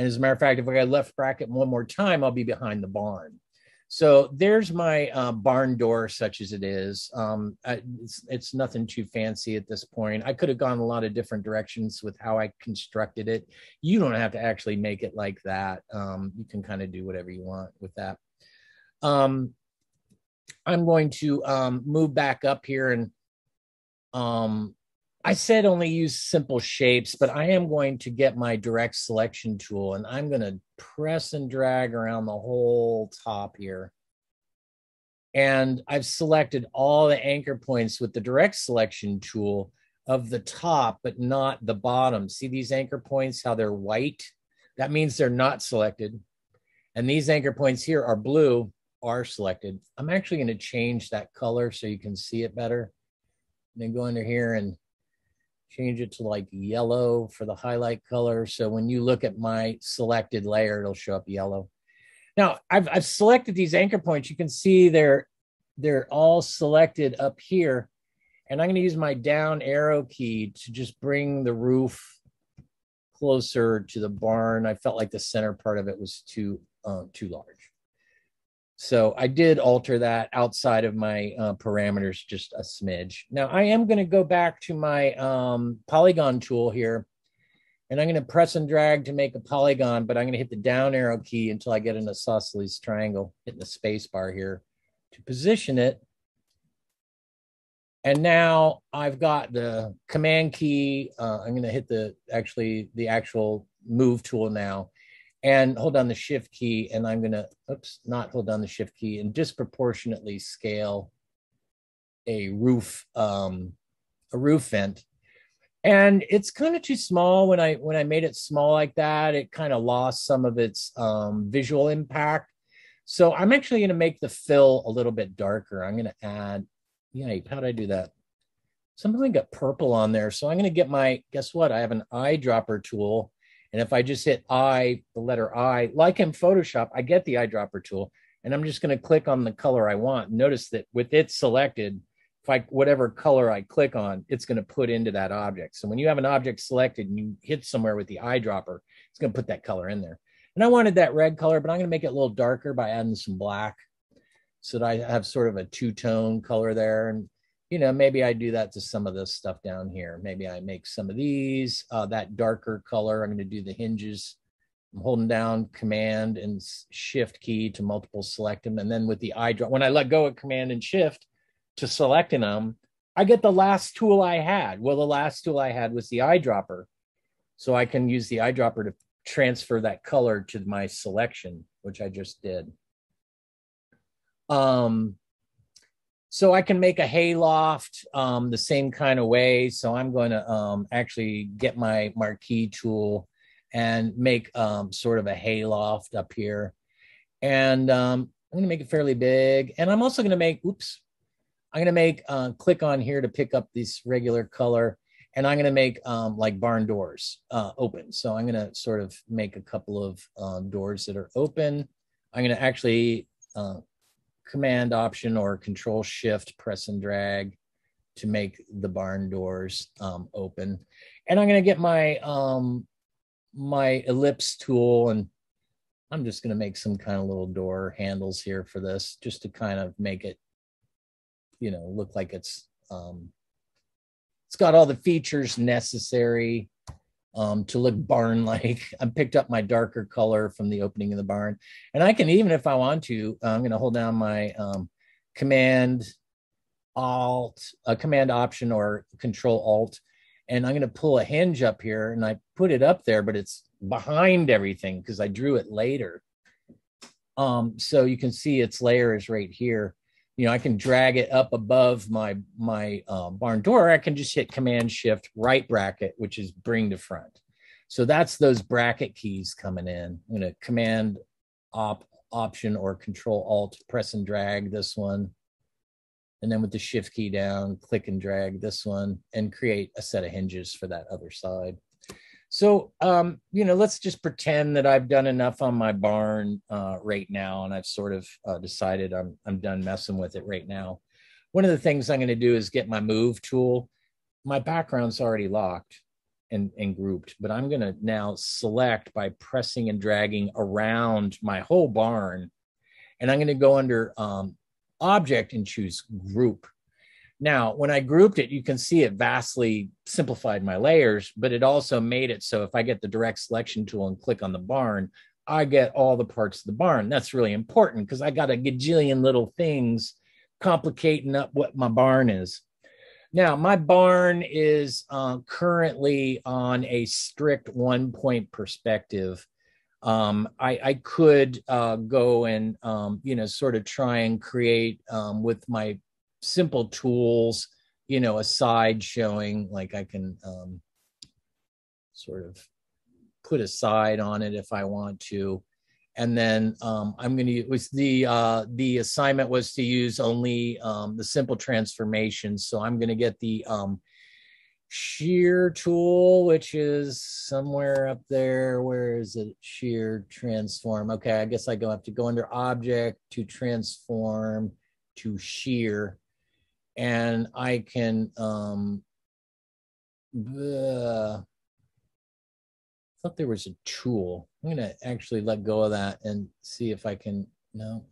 And as a matter of fact, if I left bracket one more time, I'll be behind the barn. So there's my uh, barn door, such as it is. Um, it's, it's nothing too fancy at this point. I could have gone a lot of different directions with how I constructed it. You don't have to actually make it like that. Um, you can kind of do whatever you want with that. Um, I'm going to um, move back up here and um, I said only use simple shapes, but I am going to get my direct selection tool and I'm going to press and drag around the whole top here. And I've selected all the anchor points with the direct selection tool of the top, but not the bottom. See these anchor points, how they're white? That means they're not selected. And these anchor points here are blue, are selected. I'm actually going to change that color so you can see it better. And then go under here and change it to like yellow for the highlight color. So when you look at my selected layer, it'll show up yellow. Now I've, I've selected these anchor points. You can see they're, they're all selected up here. And I'm going to use my down arrow key to just bring the roof closer to the barn. I felt like the center part of it was too, um, too large. So I did alter that outside of my uh, parameters just a smidge. Now I am going to go back to my um, polygon tool here and I'm going to press and drag to make a polygon, but I'm going to hit the down arrow key until I get an isosceles triangle, hitting the space bar here to position it. And now I've got the command key. Uh, I'm going to hit the actually the actual move tool now and hold down the shift key and I'm gonna, oops, not hold down the shift key and disproportionately scale a roof, um, a roof vent. And it's kind of too small when I, when I made it small like that, it kind of lost some of its um, visual impact. So I'm actually gonna make the fill a little bit darker. I'm gonna add, yeah, how did I do that? Something got purple on there. So I'm gonna get my, guess what? I have an eyedropper tool and if I just hit I, the letter I, like in Photoshop, I get the eyedropper tool and I'm just going to click on the color I want. Notice that with it selected, if I, whatever color I click on, it's going to put into that object. So when you have an object selected and you hit somewhere with the eyedropper, it's going to put that color in there. And I wanted that red color, but I'm going to make it a little darker by adding some black so that I have sort of a two tone color there. And you know, maybe I do that to some of this stuff down here. Maybe I make some of these, uh, that darker color. I'm going to do the hinges. I'm holding down command and shift key to multiple select them. And then with the eye drop, when I let go of command and shift to selecting them, I get the last tool I had. Well, the last tool I had was the eyedropper. So I can use the eyedropper to transfer that color to my selection, which I just did. Um, so I can make a hayloft um, the same kind of way. So I'm going to um, actually get my marquee tool and make um, sort of a hayloft up here. And um, I'm going to make it fairly big. And I'm also going to make, oops, I'm going to make, uh, click on here to pick up this regular color. And I'm going to make um, like barn doors uh, open. So I'm going to sort of make a couple of um, doors that are open. I'm going to actually uh, command option or control shift, press and drag to make the barn doors um, open. And I'm going to get my um, my ellipse tool and I'm just going to make some kind of little door handles here for this just to kind of make it, you know, look like it's um, it's got all the features necessary um, to look barn like. I picked up my darker color from the opening of the barn. And I can even, if I want to, uh, I'm going to hold down my um, command alt, a command option or control alt. And I'm going to pull a hinge up here and I put it up there, but it's behind everything because I drew it later. Um, so you can see its layer is right here you know, I can drag it up above my my uh, barn door. I can just hit Command Shift right bracket, which is bring to front. So that's those bracket keys coming in. I'm going to Command Op Option or Control Alt, press and drag this one, and then with the Shift key down, click and drag this one, and create a set of hinges for that other side. So, um, you know, let's just pretend that I've done enough on my barn uh, right now, and I've sort of uh, decided I'm I'm done messing with it right now. One of the things I'm going to do is get my move tool. My background's already locked and, and grouped, but I'm going to now select by pressing and dragging around my whole barn, and I'm going to go under um, Object and choose Group. Now, when I grouped it, you can see it vastly simplified my layers, but it also made it so if I get the direct selection tool and click on the barn, I get all the parts of the barn. That's really important because I got a gajillion little things complicating up what my barn is. Now, my barn is uh, currently on a strict one point perspective. Um, I, I, could uh, go and, um, you know, sort of try and create um, with my simple tools, you know, a side showing like I can um, sort of put a side on it if I want to. And then um, I'm going to use the uh, the assignment was to use only um, the simple transformations. So I'm going to get the um, shear tool, which is somewhere up there. Where is it? Shear transform. Okay, I guess I go have to go under object to transform to shear and I can um uh, I thought there was a tool. I'm gonna actually let go of that and see if I can no.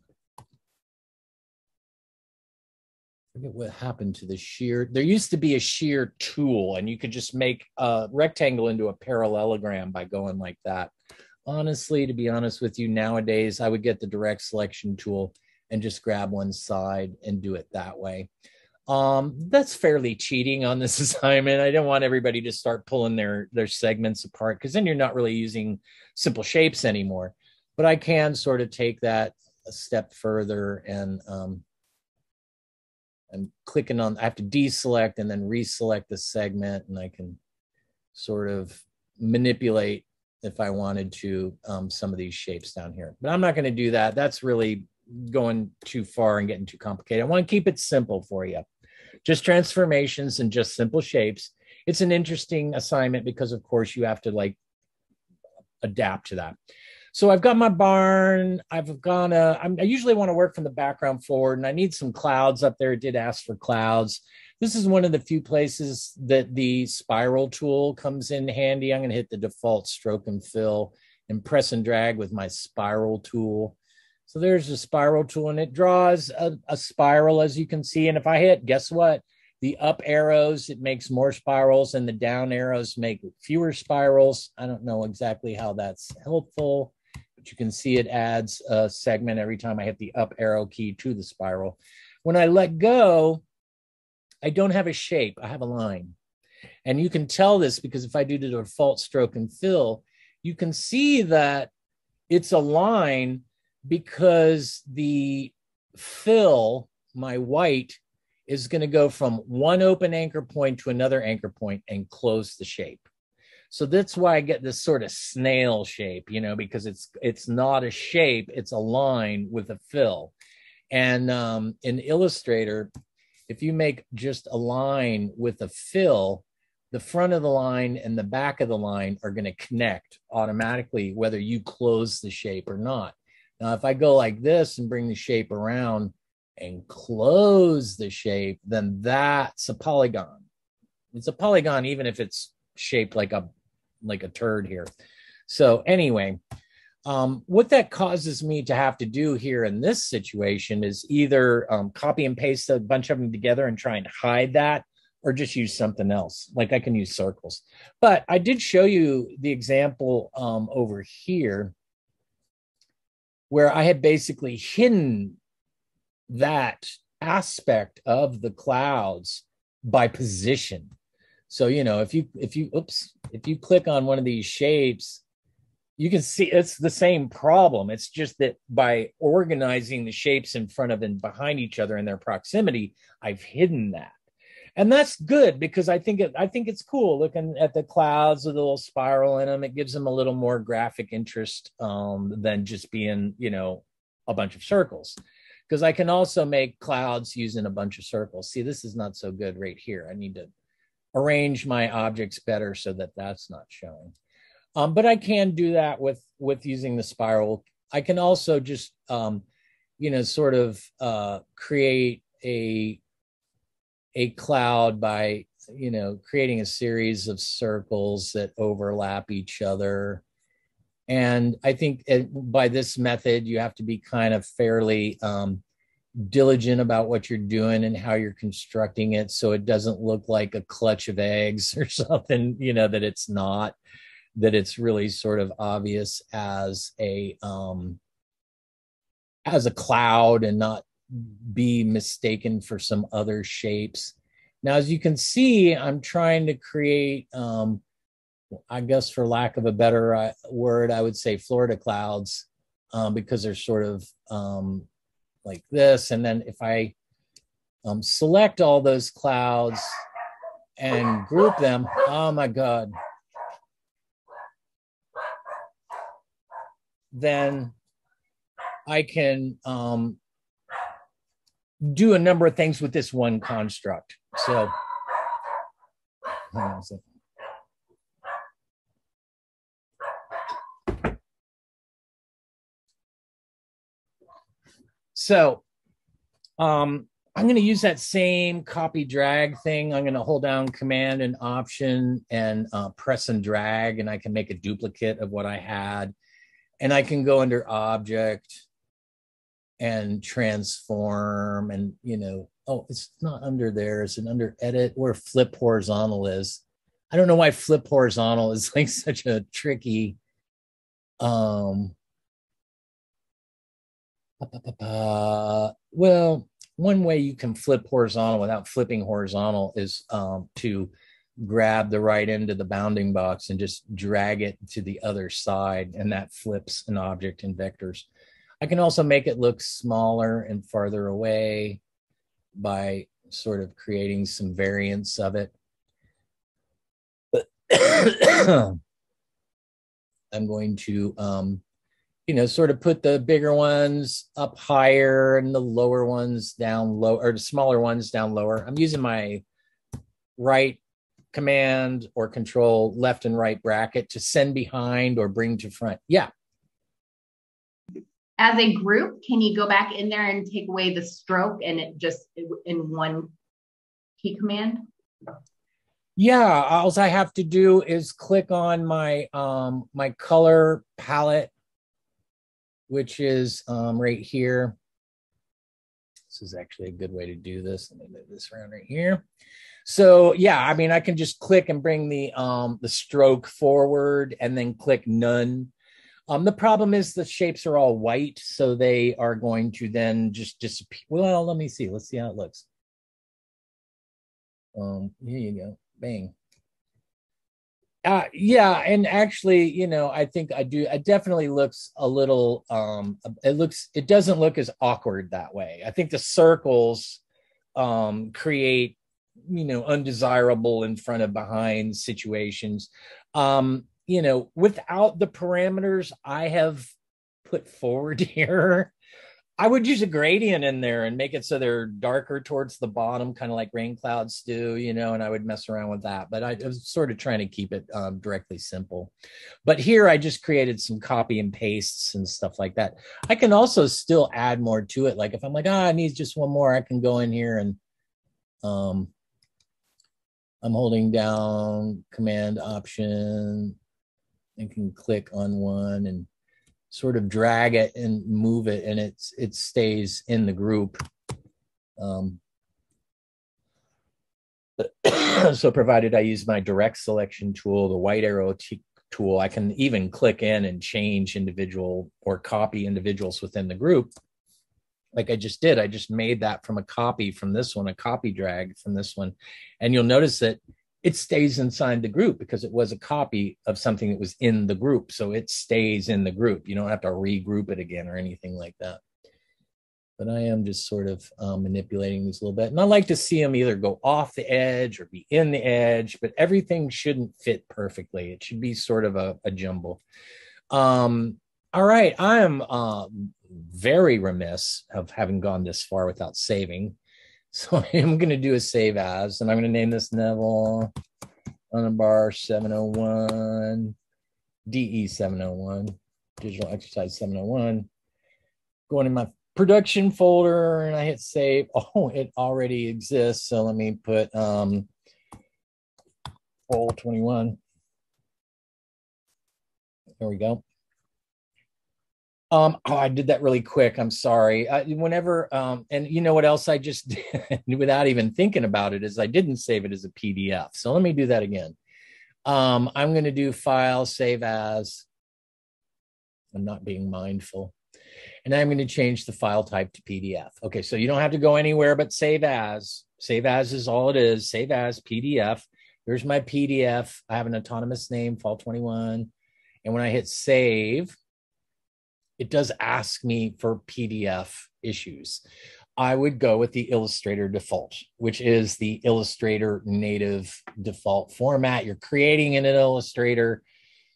forget what happened to the shear. There used to be a shear tool, and you could just make a rectangle into a parallelogram by going like that. Honestly, to be honest with you, nowadays I would get the direct selection tool and just grab one side and do it that way. Um, that's fairly cheating on this assignment. I don't want everybody to start pulling their their segments apart because then you're not really using simple shapes anymore. But I can sort of take that a step further and um, I'm clicking on. I have to deselect and then reselect the segment, and I can sort of manipulate if I wanted to um, some of these shapes down here. But I'm not going to do that. That's really going too far and getting too complicated. I want to keep it simple for you just transformations and just simple shapes. It's an interesting assignment because, of course, you have to like adapt to that. So I've got my barn. I've gone. Uh, I usually want to work from the background forward, and I need some clouds up there. It did ask for clouds. This is one of the few places that the spiral tool comes in handy. I'm going to hit the default stroke and fill and press and drag with my spiral tool. So there's a spiral tool and it draws a, a, spiral as you can see. And if I hit, guess what? The up arrows, it makes more spirals and the down arrows make fewer spirals. I don't know exactly how that's helpful, but you can see it adds a segment every time I hit the up arrow key to the spiral. When I let go, I don't have a shape, I have a line. And you can tell this because if I do the default stroke and fill, you can see that it's a line because the fill, my white, is going to go from one open anchor point to another anchor point and close the shape. So that's why I get this sort of snail shape, you know, because it's it's not a shape, it's a line with a fill. And um, in Illustrator, if you make just a line with a fill, the front of the line and the back of the line are going to connect automatically, whether you close the shape or not. Now, if I go like this and bring the shape around and close the shape, then that's a polygon. It's a polygon, even if it's shaped like a like a turd here. So anyway, um, what that causes me to have to do here in this situation is either um, copy and paste a bunch of them together and try and hide that, or just use something else. Like I can use circles. But I did show you the example um, over here where I had basically hidden that aspect of the clouds by position. So, you know, if you, if you, oops, if you click on one of these shapes, you can see it's the same problem. It's just that by organizing the shapes in front of and behind each other in their proximity, I've hidden that. And that's good because I think it, I think it's cool looking at the clouds with a little spiral in them. It gives them a little more graphic interest um, than just being, you know, a bunch of circles. Because I can also make clouds using a bunch of circles. See, this is not so good right here. I need to arrange my objects better so that that's not showing. Um, but I can do that with with using the spiral. I can also just um, you know sort of uh, create a a cloud by you know creating a series of circles that overlap each other. And i think it, by this method you have to be kind of fairly um, diligent about what you're doing and how you're constructing it so it doesn't look like a clutch of eggs or something you know that it's not that it's really sort of obvious as a um as a cloud and not be mistaken for some other shapes now as you can see i'm trying to create um i guess for lack of a better uh, word i would say florida clouds um, because they're sort of um, like this. And then if I um, select all those clouds and group them, oh my God, then I can um, do a number of things with this one construct. So, So um, I'm going to use that same copy drag thing. I'm going to hold down command and option and uh, press and drag, and I can make a duplicate of what I had. And I can go under object and transform and, you know, oh, it's not under there. It's an under edit where flip horizontal is. I don't know why flip horizontal is like such a tricky um well, one way you can flip horizontal without flipping horizontal is um, to grab the right end of the bounding box and just drag it to the other side, and that flips an object in vectors. I can also make it look smaller and farther away by sort of creating some variants of it. But I'm going to um, you know, sort of put the bigger ones up higher and the lower ones down low or the smaller ones down lower. I'm using my right command or control left and right bracket to send behind or bring to front. Yeah. As a group, can you go back in there and take away the stroke and it just in one key command? Yeah, all I have to do is click on my um my color palette which is um, right here. This is actually a good way to do this. Let me move this around right here. So yeah, I mean, I can just click and bring the um, the stroke forward and then click none. Um, the problem is the shapes are all white, so they are going to then just disappear. Well, let me see. Let's see how it looks. Um, here you go. Bang. Uh, yeah, and actually, you know, I think I do. It definitely looks a little. Um, it looks. It doesn't look as awkward that way. I think the circles um, create, you know, undesirable in front of behind situations. Um, you know, without the parameters I have put forward here, I would use a gradient in there and make it so they're darker towards the bottom, kind of like rain clouds do, you know, and I would mess around with that. But I was sort of trying to keep it um, directly simple. But here I just created some copy and pastes and stuff like that. I can also still add more to it. Like if I'm like, ah, oh, I need just one more, I can go in here and um, I'm holding down command option and can click on one and sort of drag it and move it and it's it stays in the group. Um, so provided i use my direct selection tool the white arrow t- tool i can even click in and change individual or copy individuals within the group. Like i just did i just made that from a copy from this one a copy drag from this one. And you'll notice that it stays inside the group because it was a copy of something that was in the group. So it stays in the group. You don't have to regroup it again or anything like that. But I am just sort of um, manipulating these a little bit. And I like to see them either go off the edge or be in the edge, but everything shouldn't fit perfectly. It should be sort of a, a jumble. Um, all right. I am uh, very remiss of having gone this far without saving. So I'm going to do a save as, and I'm going to name this Neville on a bar 701, DE 701, digital exercise 701. Going in my production folder and I hit save. Oh, it already exists. So let me put um, roll 21. There we go. Um, oh, I did that really quick. I'm sorry. I, whenever, um, and you know what else I just did without even thinking about it is I didn't save it as a PDF. So let me do that again. Um, I'm going to do file, save as. I'm not being mindful. And I'm going to change the file type to PDF. Okay, so you don't have to go anywhere but save as. Save as is all it is. Save as PDF. Here's my PDF. I have an autonomous name, Fall 21. And when I hit save, it does ask me for PDF issues. I would go with the Illustrator default, which is the Illustrator native default format. You're creating in an Illustrator,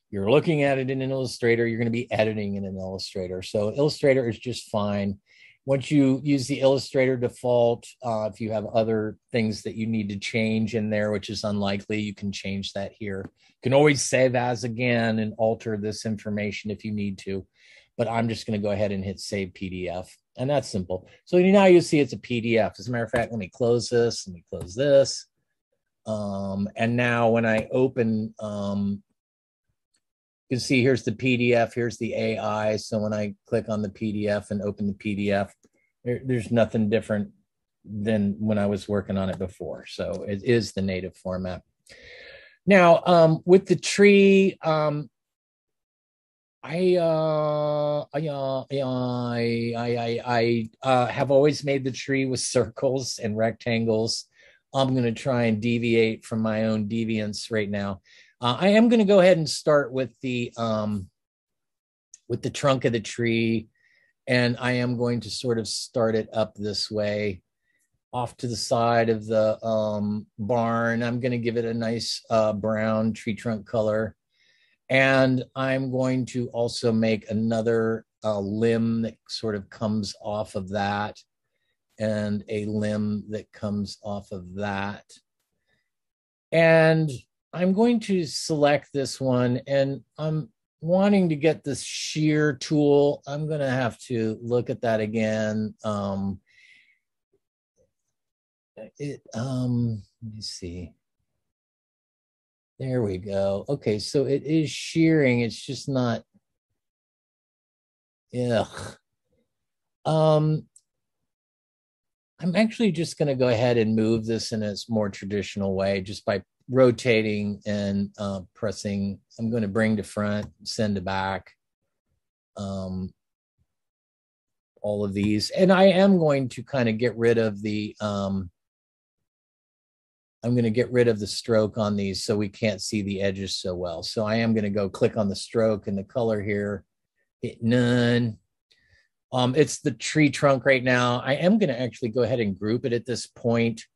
you're looking at it in an Illustrator, you're going to be editing in an Illustrator. So Illustrator is just fine. Once you use the Illustrator default, uh, if you have other things that you need to change in there, which is unlikely, you can change that here. You can always save as again and alter this information if you need to but I'm just going to go ahead and hit save PDF. And that's simple. So now you see it's a PDF. As a matter of fact, let me close this. Let me close this. Um, and now when I open, um, you can see here's the PDF, here's the AI. So when I click on the PDF and open the PDF, there, there's nothing different than when I was working on it before. So it is the native format. Now, um, with the tree, um, I uh, I uh, I I I uh, have always made the tree with circles and rectangles. I'm going to try and deviate from my own deviance right now. Uh, I am going to go ahead and start with the um, with the trunk of the tree, and I am going to sort of start it up this way, off to the side of the um, barn. I'm going to give it a nice uh, brown tree trunk color and I'm going to also make another uh, limb that sort of comes off of that and a limb that comes off of that. And I'm going to select this one and I'm wanting to get this shear tool. I'm going to have to look at that again. Um, it, um, let me see. There we go. Okay, so it is shearing. It's just not. Ugh. Um, I'm actually just going to go ahead and move this in its more traditional way, just by rotating and uh, pressing. I'm going to bring to front, send to back. Um, all of these, and I am going to kind of get rid of the um, I'm going to get rid of the stroke on these so we can't see the edges so well. So I am going to go click on the stroke and the color here, hit none. Um, it's the tree trunk right now. I am going to actually go ahead and group it at this point.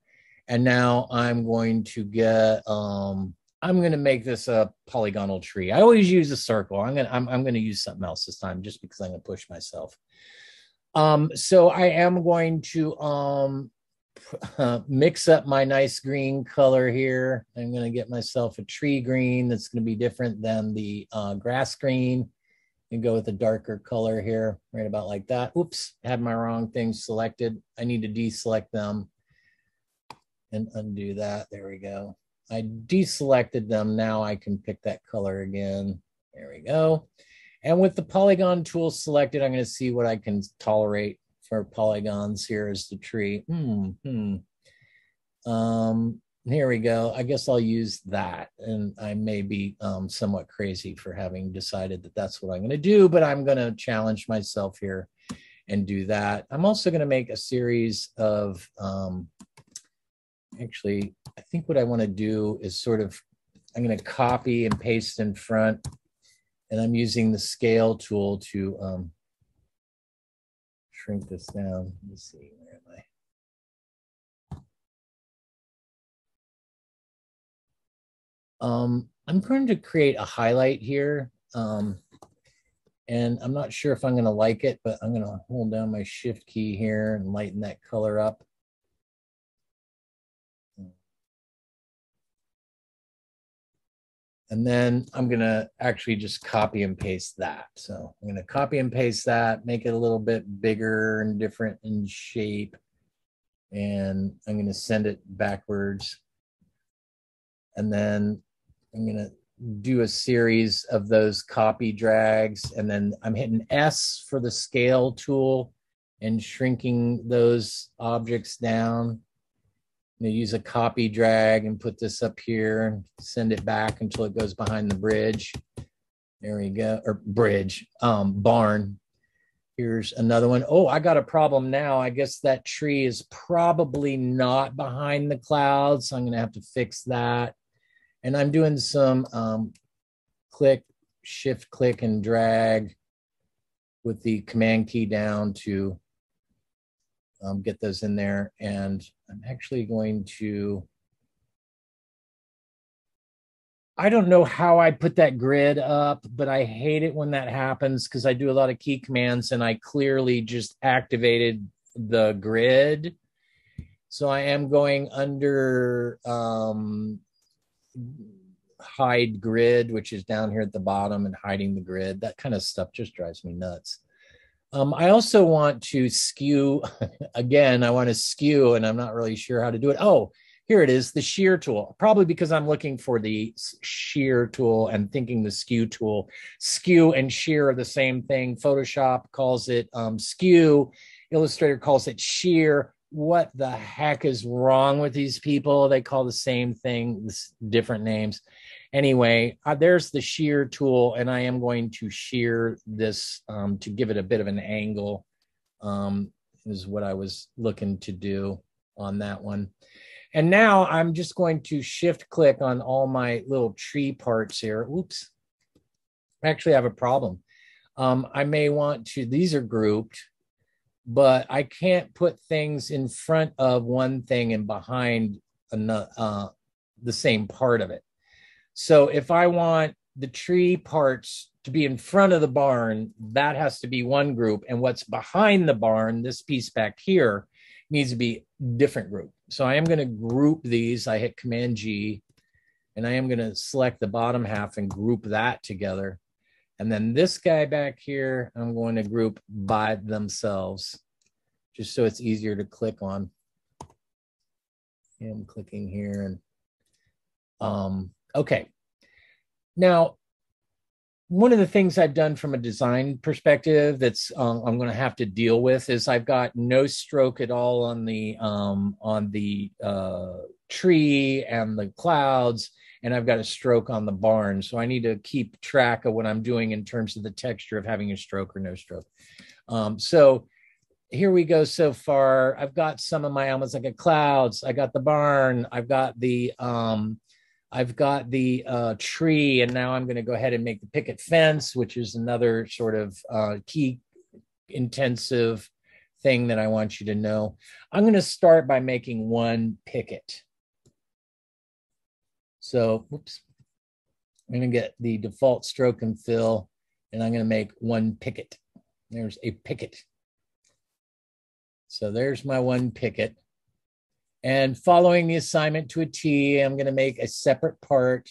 And now I'm going to get, um, I'm going to make this a polygonal tree. I always use a circle. I'm going to, I'm, I'm going to use something else this time just because I'm going to push myself. Um, so I am going to um, uh, mix up my nice green color here. I'm going to get myself a tree green that's going to be different than the uh, grass green and go with a darker color here, right about like that. Oops, had my wrong thing selected. I need to deselect them and undo that. There we go. I deselected them. Now I can pick that color again. There we go. And with the polygon tool selected, I'm going to see what I can tolerate for polygons here is the tree. Hmm, hmm. Um, here we go. I guess I'll use that. And I may be um, somewhat crazy for having decided that that's what I'm going to do, but I'm going to challenge myself here and do that. I'm also going to make a series of, um, actually, I think what I want to do is sort of, I'm going to copy and paste in front and I'm using the scale tool to um, shrink this down. Let me see, where am I? Um, I'm going to create a highlight here. Um, and I'm not sure if I'm going to like it, but I'm going to hold down my shift key here and lighten that color up. And then I'm going to actually just copy and paste that. So I'm going to copy and paste that, make it a little bit bigger and different in shape. And I'm going to send it backwards. And then I'm going to do a series of those copy drags. And then I'm hitting S for the scale tool and shrinking those objects down you use a copy drag and put this up here and send it back until it goes behind the bridge. There we go, or bridge, um, barn. Here's another one. Oh, I got a problem now. I guess that tree is probably not behind the clouds. So I'm going to have to fix that. And I'm doing some um, click, shift, click, and drag with the command key down to um, get those in there. And I'm actually going to, I don't know how I put that grid up, but I hate it when that happens because I do a lot of key commands and I clearly just activated the grid. So I am going under um, hide grid, which is down here at the bottom and hiding the grid. That kind of stuff just drives me nuts. Um, I also want to skew, again, I want to skew, and I'm not really sure how to do it. Oh, here it is, the shear tool. Probably because I'm looking for the shear tool and thinking the skew tool. Skew and shear are the same thing. Photoshop calls it um, skew, Illustrator calls it shear. What the heck is wrong with these people? They call the same thing, different names anyway, uh, there's the shear tool, and I am going to shear this um, to give it a bit of an angle, um, is what I was looking to do on that one. And now I'm just going to shift click on all my little tree parts here. Oops. I actually have a problem. Um, I may want to, these are grouped, but I can't put things in front of one thing and behind another, uh, the same part of it. So if I want the tree parts to be in front of the barn, that has to be one group. And what's behind the barn, this piece back here, needs to be different group. So I am going to group these. I hit Command G, and I am going to select the bottom half and group that together. And then this guy back here, I'm going to group by themselves, just so it's easier to click on. I'm clicking here and um, Okay. Now, one of the things I've done from a design perspective that's um, I'm going to have to deal with is I've got no stroke at all on the um, on the uh, tree and the clouds, and I've got a stroke on the barn. So I need to keep track of what I'm doing in terms of the texture of having a stroke or no stroke. Um, so here we go so far. I've got some of my almost like a clouds. I got the barn. I've got the um, I've got the uh, tree, and now I'm going to go ahead and make the picket fence, which is another sort of uh, key intensive thing that I want you to know. I'm going to start by making one picket. So, whoops, I'm going to get the default stroke and fill, and I'm going to make one picket. There's a picket. So there's my one picket. And following the assignment to a T, I'm going to make a separate part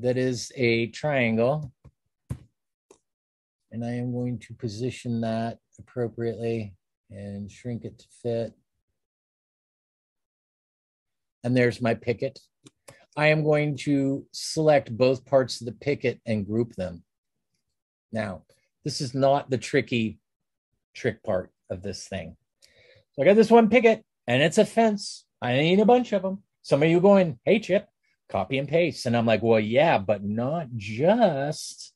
that is a triangle. And I am going to position that appropriately and shrink it to fit. And there's my picket. I am going to select both parts of the picket and group them. Now, this is not the tricky trick part of this thing. So I got this one picket and it's a fence. I need a bunch of them. Some of you going, hey, Chip, copy and paste. And I'm like, well, yeah, but not just,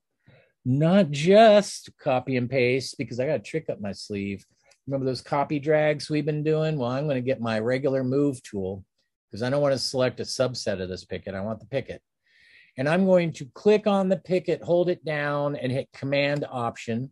not just copy and paste because I got a trick up my sleeve. Remember those copy drags we've been doing? Well, I'm going to get my regular move tool because I don't want to select a subset of this picket. I want the picket. And I'm going to click on the picket, hold it down, and hit Command Option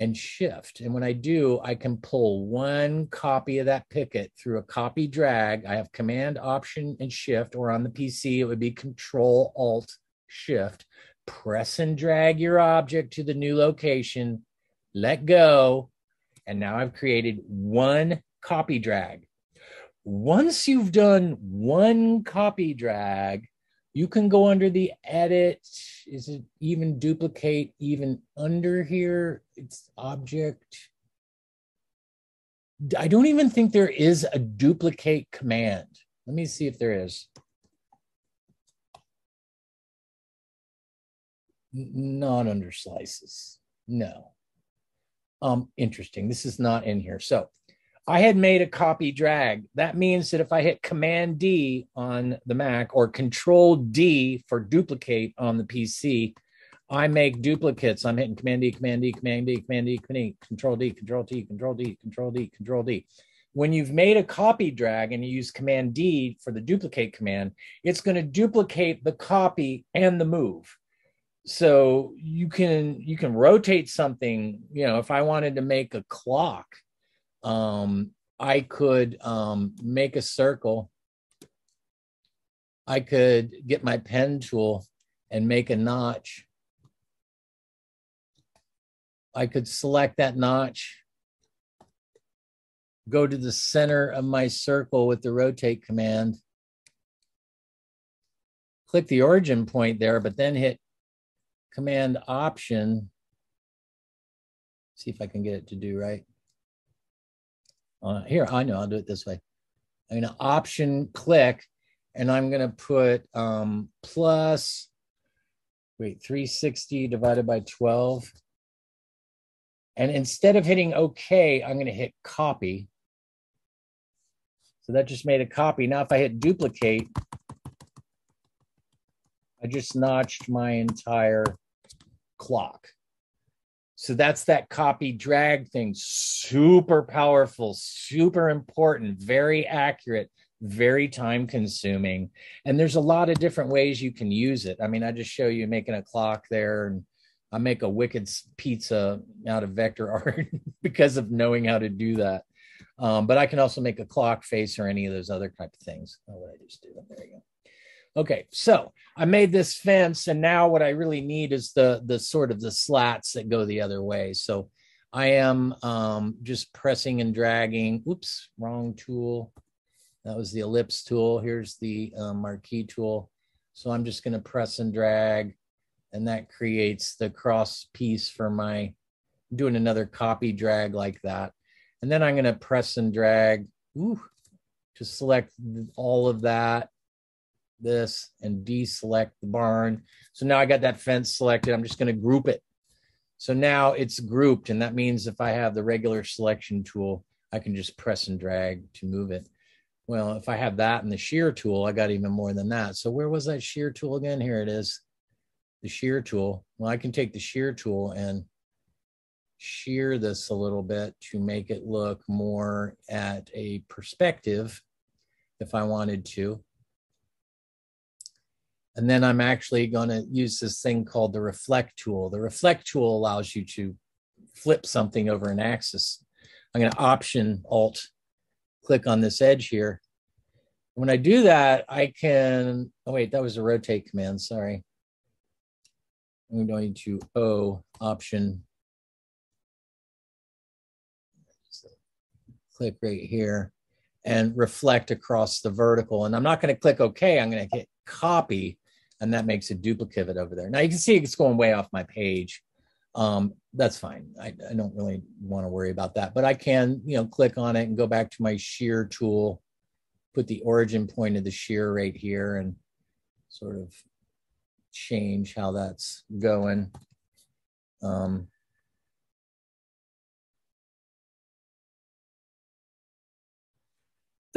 and shift. And when I do, I can pull one copy of that picket through a copy drag. I have command option and shift, or on the PC, it would be control alt shift. Press and drag your object to the new location, let go. And now I've created one copy drag. Once you've done one copy drag, you can go under the edit. Is it even duplicate even under here? It's object. I don't even think there is a duplicate command. Let me see if there is. Not under slices. No. Um, interesting. This is not in here. So I had made a copy drag. That means that if I hit Command D on the Mac or Control D for duplicate on the PC, I make duplicates. I'm hitting Command D, Command D, Command D, Command D, Command D, Control D, Control T, Control D, Control D, Control D. When you've made a copy drag and you use Command D for the duplicate command, it's going to duplicate the copy and the move. So you can you can rotate something. You know, if I wanted to make a clock um, I could um, make a circle. I could get my pen tool and make a notch. I could select that notch, go to the center of my circle with the rotate command, click the origin point there, but then hit command option. See if I can get it to do right. Uh, here, I know, I'll do it this way. I'm going to option click, and I'm going to put um, plus, wait, 360 divided by 12. And instead of hitting OK, I'm going to hit copy. So that just made a copy. Now, if I hit duplicate, I just notched my entire clock. So that's that copy drag thing. Super powerful, super important, very accurate, very time consuming. And there's a lot of different ways you can use it. I mean, I just show you making a clock there and I make a wicked pizza out of vector art because of knowing how to do that. Um, but I can also make a clock face or any of those other type of things. Oh, what I just do. There you go. Okay, so I made this fence, and now what I really need is the the sort of the slats that go the other way. So I am um, just pressing and dragging. Oops, wrong tool. That was the ellipse tool. Here's the uh, marquee tool. So I'm just going to press and drag, and that creates the cross piece for my doing another copy drag like that. And then I'm going to press and drag ooh, to select all of that this and deselect the barn. So now I got that fence selected. I'm just going to group it. So now it's grouped. And that means if I have the regular selection tool, I can just press and drag to move it. Well, if I have that and the shear tool, I got even more than that. So where was that shear tool again? Here it is, the shear tool. Well, I can take the shear tool and shear this a little bit to make it look more at a perspective if I wanted to. And then I'm actually going to use this thing called the reflect tool. The reflect tool allows you to flip something over an axis. I'm going to option alt click on this edge here. When I do that, I can, oh wait, that was a rotate command, sorry. I'm going to O option. click right here and reflect across the vertical. And I'm not going to click OK. I'm going to hit copy and that makes a duplicate of it over there. Now you can see it's going way off my page. Um, that's fine. I, I don't really want to worry about that, but I can, you know, click on it and go back to my shear tool, put the origin point of the shear right here and sort of change how that's going. Um,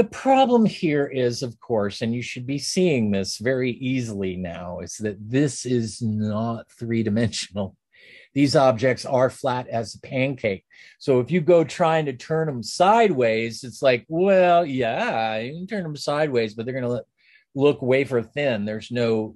The problem here is, of course, and you should be seeing this very easily now, is that this is not three dimensional. These objects are flat as a pancake. So if you go trying to turn them sideways, it's like, well, yeah, you can turn them sideways, but they're going to look wafer thin. There's no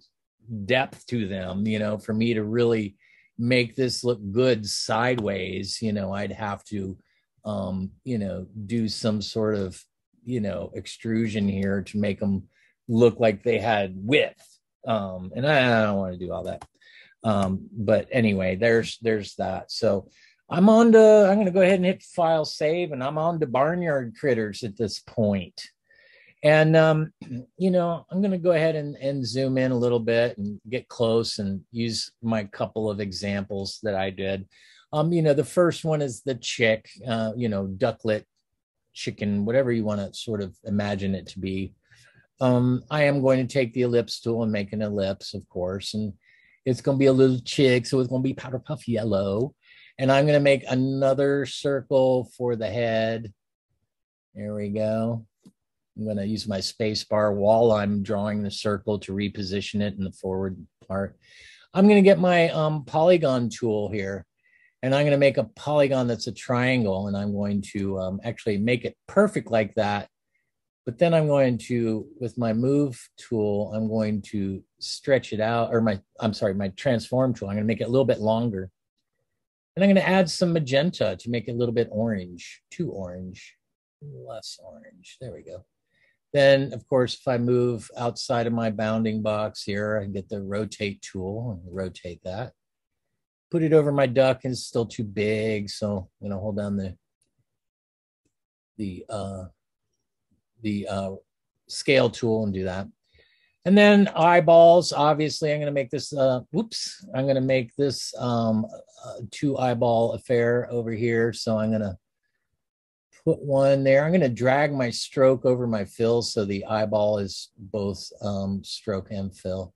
depth to them, you know, for me to really make this look good sideways, you know, I'd have to, um, you know, do some sort of you know extrusion here to make them look like they had width. Um and i, I don't want to do all that. Um but anyway there's there's that. So i'm on to i'm going to go ahead and hit file save and i'm on to barnyard critters at this point. And um you know i'm going to go ahead and, and zoom in a little bit and get close and use my couple of examples that i did. Um you know the first one is the chick uh you know ducklet chicken, whatever you want to sort of imagine it to be. Um, I am going to take the ellipse tool and make an ellipse, of course, and it's going to be a little chick, so it's going to be powder puff yellow. And I'm going to make another circle for the head. There we go. I'm going to use my space bar while I'm drawing the circle to reposition it in the forward part. I'm going to get my um, polygon tool here and I'm going to make a polygon that's a triangle and I'm going to um, actually make it perfect like that. But then I'm going to, with my move tool, I'm going to stretch it out or my, I'm sorry, my transform tool. I'm going to make it a little bit longer. And I'm going to add some magenta to make it a little bit orange, too orange, less orange. There we go. Then, of course, if I move outside of my bounding box here, I get the rotate tool and rotate that put it over my duck and it's still too big. So I'm gonna hold down the the uh, the uh, scale tool and do that. And then eyeballs, obviously I'm gonna make this, uh, whoops, I'm gonna make this um, two eyeball affair over here. So I'm gonna put one there. I'm gonna drag my stroke over my fill so the eyeball is both um, stroke and fill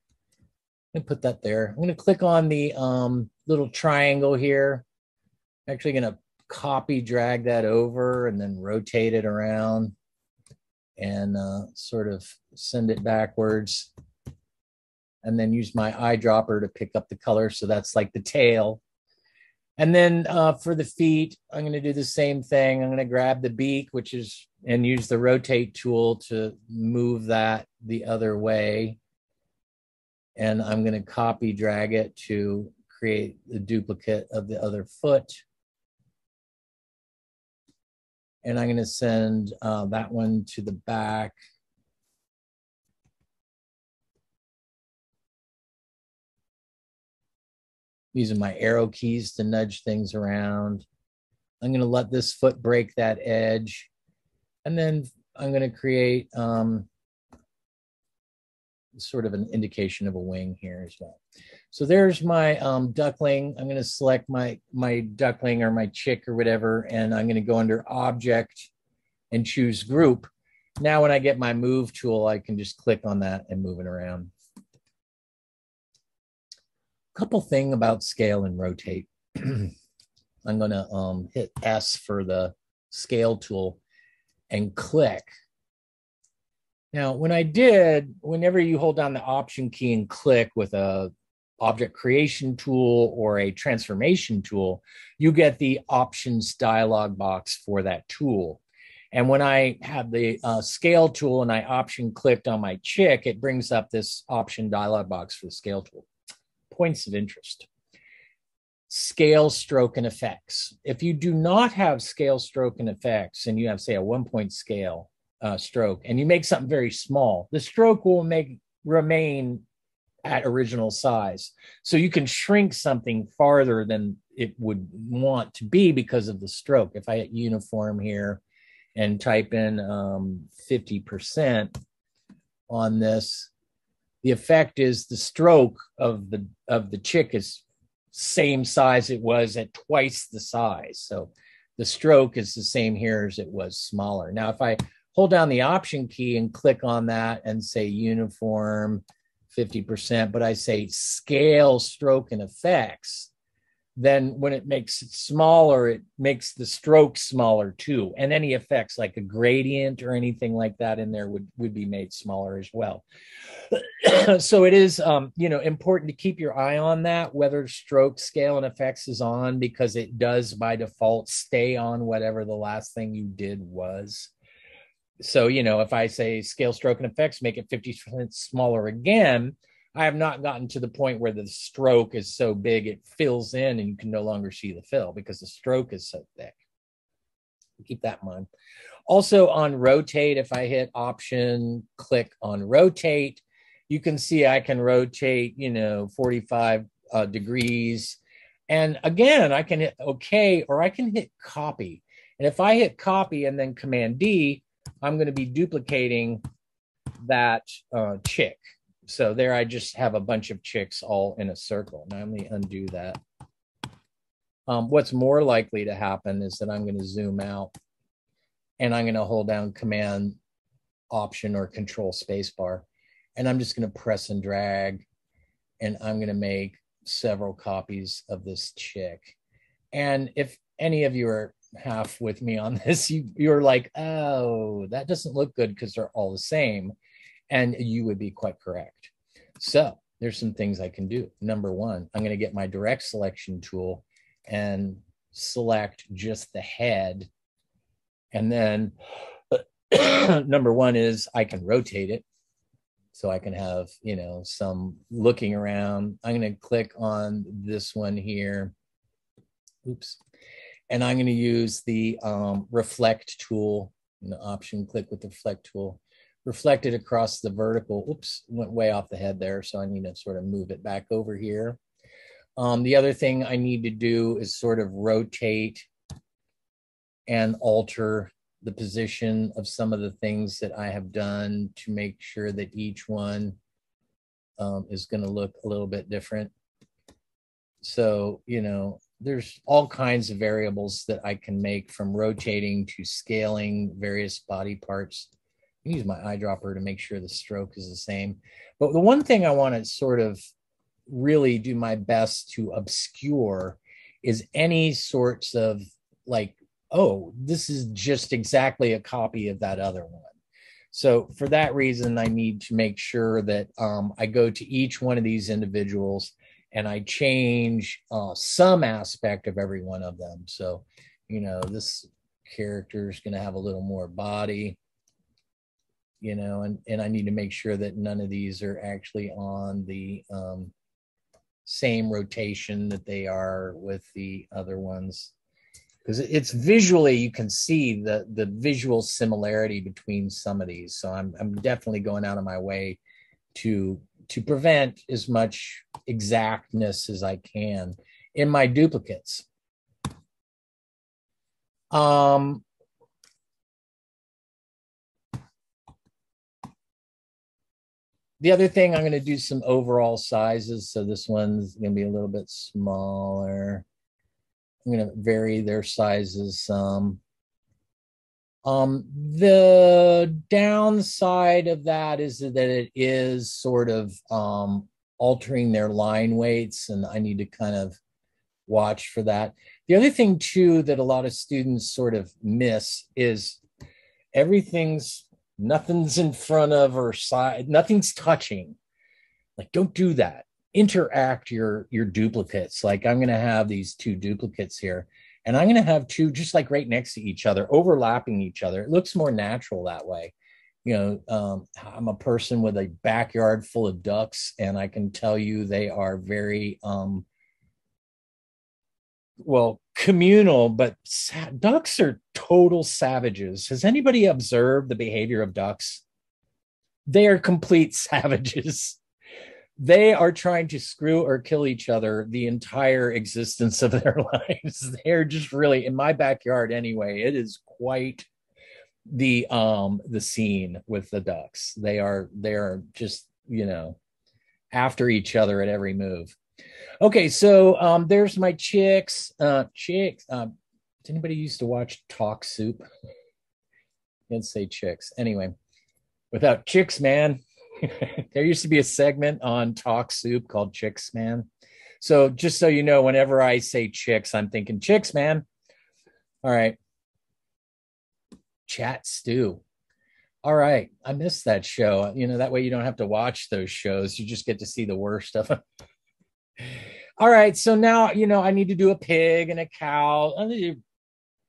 and put that there. I'm going to click on the um, little triangle here. I'm actually going to copy drag that over and then rotate it around and uh, sort of send it backwards. And then use my eyedropper to pick up the color. So that's like the tail. And then uh, for the feet, I'm going to do the same thing. I'm going to grab the beak, which is, and use the rotate tool to move that the other way and I'm going to copy drag it to create the duplicate of the other foot. And I'm going to send uh, that one to the back. Using my arrow keys to nudge things around. I'm going to let this foot break that edge. And then I'm going to create um, sort of an indication of a wing here as well. So there's my um, duckling. I'm going to select my, my duckling or my chick or whatever, and I'm going to go under object and choose group. Now when I get my move tool, I can just click on that and move it around. Couple thing about scale and rotate. I'm going to um, hit S for the scale tool and click now, when I did, whenever you hold down the option key and click with a object creation tool or a transformation tool, you get the options dialog box for that tool. And when I have the uh, scale tool and I option clicked on my chick, it brings up this option dialog box for the scale tool. Points of interest. Scale, stroke, and effects. If you do not have scale, stroke, and effects, and you have, say, a one point scale, uh, stroke and you make something very small, the stroke will make remain at original size. So you can shrink something farther than it would want to be because of the stroke. If I hit uniform here and type in um, 50% on this, the effect is the stroke of the of the chick is same size it was at twice the size. So the stroke is the same here as it was smaller. Now, if I hold down the option key and click on that and say uniform 50%, but I say scale stroke and effects, then when it makes it smaller, it makes the stroke smaller too. And any effects like a gradient or anything like that in there would, would be made smaller as well. so it is, um, you know, important to keep your eye on that, whether stroke scale and effects is on, because it does by default stay on whatever the last thing you did was. So, you know, if I say scale stroke and effects, make it 50% smaller again, I have not gotten to the point where the stroke is so big it fills in and you can no longer see the fill because the stroke is so thick. Keep that in mind. Also on rotate, if I hit option, click on rotate, you can see I can rotate, you know, 45 uh, degrees. And again, I can hit OK or I can hit copy. And if I hit copy and then command D, I'm going to be duplicating that uh, chick. So there I just have a bunch of chicks all in a circle. Now let me undo that. Um, what's more likely to happen is that I'm going to zoom out and I'm going to hold down command option or control spacebar. And I'm just going to press and drag and I'm going to make several copies of this chick. And if any of you are half with me on this, you, you're like, oh, that doesn't look good because they're all the same. And you would be quite correct. So there's some things I can do. Number one, I'm going to get my direct selection tool and select just the head. And then number one is I can rotate it. So I can have, you know, some looking around. I'm going to click on this one here. Oops. And I'm going to use the um, reflect tool, the option click with the reflect tool reflected across the vertical. Oops, went way off the head there. So I need to sort of move it back over here. Um, the other thing I need to do is sort of rotate and alter the position of some of the things that I have done to make sure that each one um, is going to look a little bit different. So, you know, there's all kinds of variables that I can make from rotating to scaling various body parts I use my eyedropper to make sure the stroke is the same. But the one thing I want to sort of really do my best to obscure is any sorts of like, oh, this is just exactly a copy of that other one. So for that reason, I need to make sure that um, I go to each one of these individuals and I change uh, some aspect of every one of them. So, you know, this character is going to have a little more body you know, and, and I need to make sure that none of these are actually on the um, same rotation that they are with the other ones. Because it's visually, you can see the, the visual similarity between some of these. So I'm, I'm definitely going out of my way to, to prevent as much exactness as I can in my duplicates. Um, the other thing, I'm going to do some overall sizes. So this one's going to be a little bit smaller. I'm going to vary their sizes some. Um, the downside of that is that it is sort of um, altering their line weights, and I need to kind of watch for that. The other thing, too, that a lot of students sort of miss is everything's nothing's in front of or side nothing's touching. Like don't do that. Interact your your duplicates. Like i'm going to have these two duplicates here and i'm going to have two just like right next to each other overlapping each other. It looks more natural that way. You know um, i'm a person with a backyard full of ducks and i can tell you they are very um, well communal but sa- ducks are total savages. Has anybody observed the behavior of ducks? They are complete savages they are trying to screw or kill each other the entire existence of their lives they're just really in my backyard anyway it is quite the um the scene with the ducks. They are they are just you know after each other at every move. Okay, so um there's my chicks. Uh chicks. Um, does anybody used to watch Talk Soup? Can't say chicks. Anyway, without chicks, man. there used to be a segment on Talk Soup called Chicks, man. So just so you know, whenever I say chicks, I'm thinking chicks, man. All right. Chat stew. All right. I missed that show. You know, that way you don't have to watch those shows. You just get to see the worst of them. All right. So now, you know, I need to do a pig and a cow. I need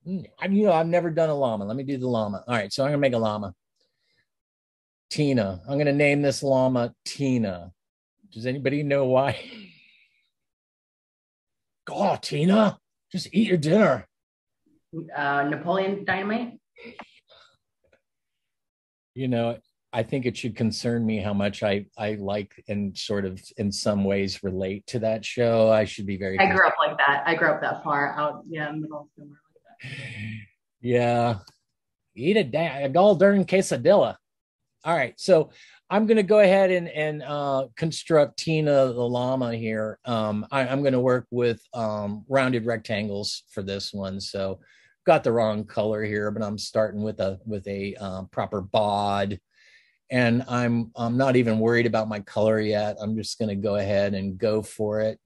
mm, you know, I've never done a llama. Let me do the llama. All right. So I'm going to make a llama. Tina. I'm going to name this llama Tina. Does anybody know why? God, Tina, just eat your dinner. Uh, Napoleon Dynamite. You know, I think it should concern me how much I I like and sort of in some ways relate to that show. I should be very. I grew up like that. I grew up that far out, yeah, middle somewhere like that. Yeah, eat a, da- a gold darn quesadilla. All right, so I'm going to go ahead and and uh, construct Tina the llama here. Um, I, am going to work with um, rounded rectangles for this one. So got the wrong color here, but I'm starting with a with a um, proper bod, and I'm I'm not even worried about my color yet. I'm just going to go ahead and go for it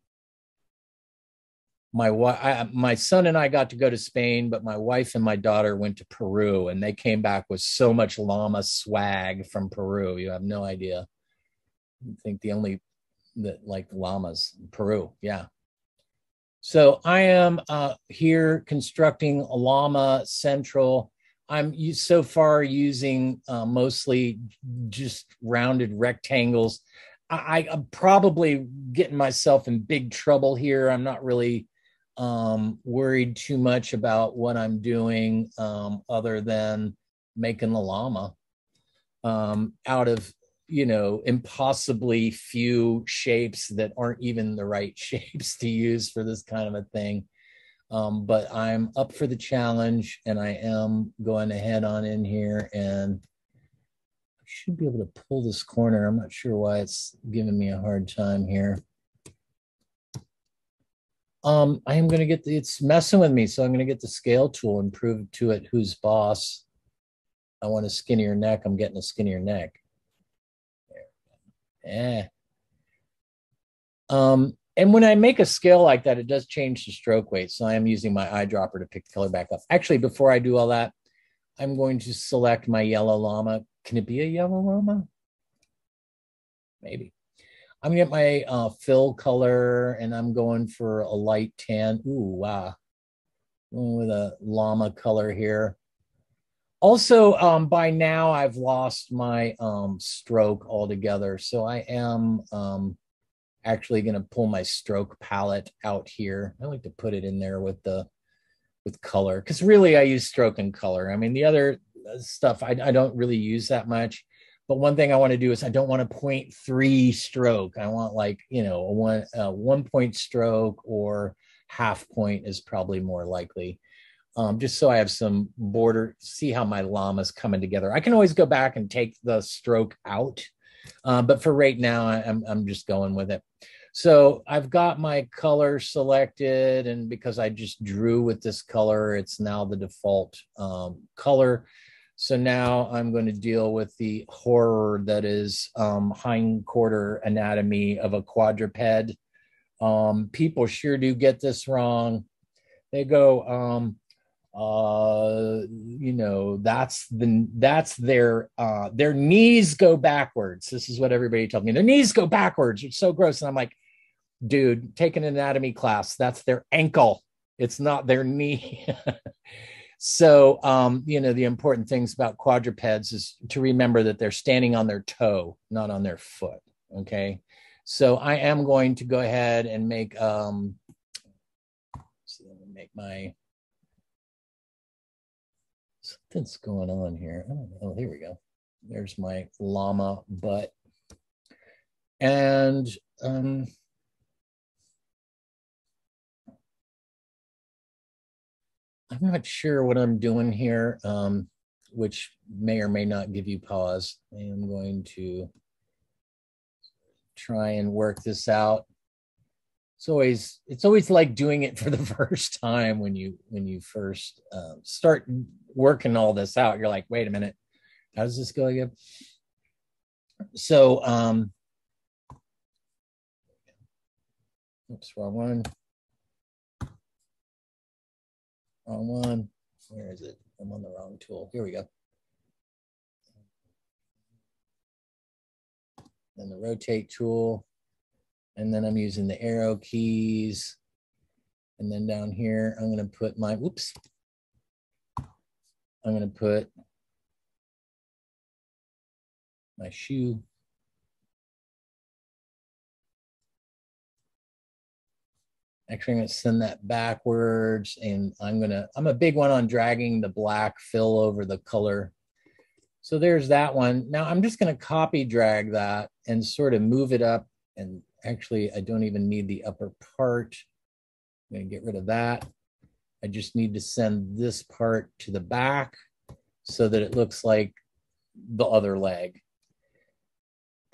my wife my son and i got to go to spain but my wife and my daughter went to peru and they came back with so much llama swag from peru. You have no idea. I think the only that like llamas peru yeah. So i am uh, here constructing a llama central. I'm so far using uh, mostly just rounded rectangles. I, i'm probably getting myself in big trouble here. I'm not really um, worried too much about what I'm doing um, other than making the llama um, out of you know impossibly few shapes that aren't even the right shapes to use for this kind of a thing. Um, but I'm up for the challenge and I am going to head on in here and I should be able to pull this corner. I'm not sure why it's giving me a hard time here um, I am going to get the, it's messing with me. So I'm going to get the scale tool and prove to it who's boss. I want a skinnier neck. I'm getting a skinnier neck. Eh. Um, and when I make a scale like that, it does change the stroke weight. So I am using my eyedropper to pick the color back up. Actually, before I do all that, I'm going to select my yellow llama. Can it be a yellow llama? Maybe. I'm gonna get my uh, fill color and I'm going for a light tan. Ooh, wow. With a llama color here. Also, um, by now I've lost my um, stroke altogether. So I am um, actually gonna pull my stroke palette out here. I like to put it in there with the with color because really I use stroke and color. I mean, the other stuff I, I don't really use that much. But one thing I want to do is I don't want a 0.3 stroke. I want like, you know, a one, a one point stroke or half point is probably more likely. Um, just so I have some border, see how my llama's coming together. I can always go back and take the stroke out. Uh, but for right now, I'm, I'm just going with it. So I've got my color selected, and because I just drew with this color, it's now the default um, color. So now I'm going to deal with the horror that is um, hind quarter anatomy of a quadruped. Um, people sure do get this wrong. They go, um, uh, you know, that's the that's their uh, their knees go backwards. This is what everybody told me. Their knees go backwards. It's so gross. And I'm like, dude, take an anatomy class. That's their ankle. It's not their knee. So, um, you know, the important things about quadrupeds is to remember that they're standing on their toe, not on their foot. Okay. So I am going to go ahead and make, um, see, let me make my, something's going on here. Oh, oh, here we go. There's my llama butt. And, um, I'm not sure what I'm doing here. Um, which may or may not give you pause. I am going to try and work this out. It's always it's always like doing it for the first time when you when you first uh, start working all this out. You're like, wait a minute, how does this go again? So, um, oops, wrong one. Wrong one. Where is it? I'm on the wrong tool. Here we go. And the rotate tool. And then I'm using the arrow keys. And then down here, I'm going to put my, whoops. I'm going to put my shoe. Actually, I'm going to send that backwards and I'm going to, I'm a big one on dragging the black fill over the color. So there's that one. Now I'm just going to copy drag that and sort of move it up. And actually, I don't even need the upper part. I'm going to get rid of that. I just need to send this part to the back so that it looks like the other leg.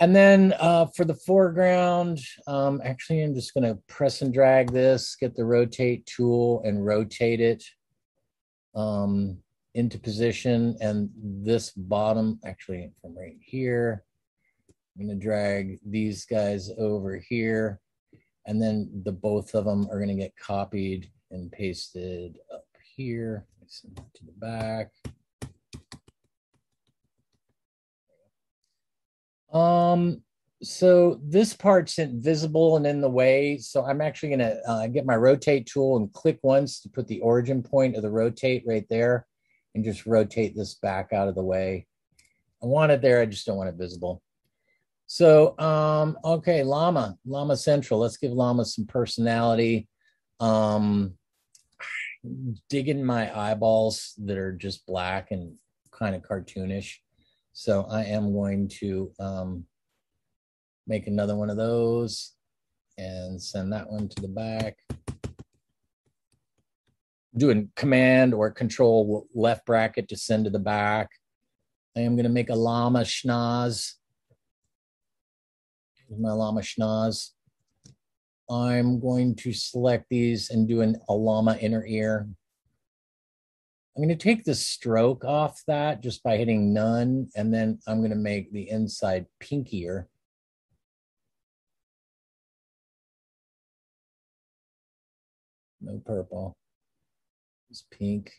And then uh, for the foreground, um, actually, I'm just going to press and drag this, get the rotate tool and rotate it um, into position. And this bottom, actually from right here, I'm going to drag these guys over here. And then the both of them are going to get copied and pasted up here. To the back. Um, so this part's invisible and in the way. So I'm actually gonna uh, get my rotate tool and click once to put the origin point of the rotate right there and just rotate this back out of the way. I want it there, I just don't want it visible. So, um, okay, Llama, Llama Central. Let's give Llama some personality. Um, digging my eyeballs that are just black and kind of cartoonish. So I am going to um, make another one of those and send that one to the back. Doing command or control left bracket to send to the back. I am going to make a llama schnoz. My llama schnoz. I'm going to select these and do an, a llama inner ear. I'm going to take the stroke off that just by hitting none, and then I'm going to make the inside pinkier. No purple. It's pink.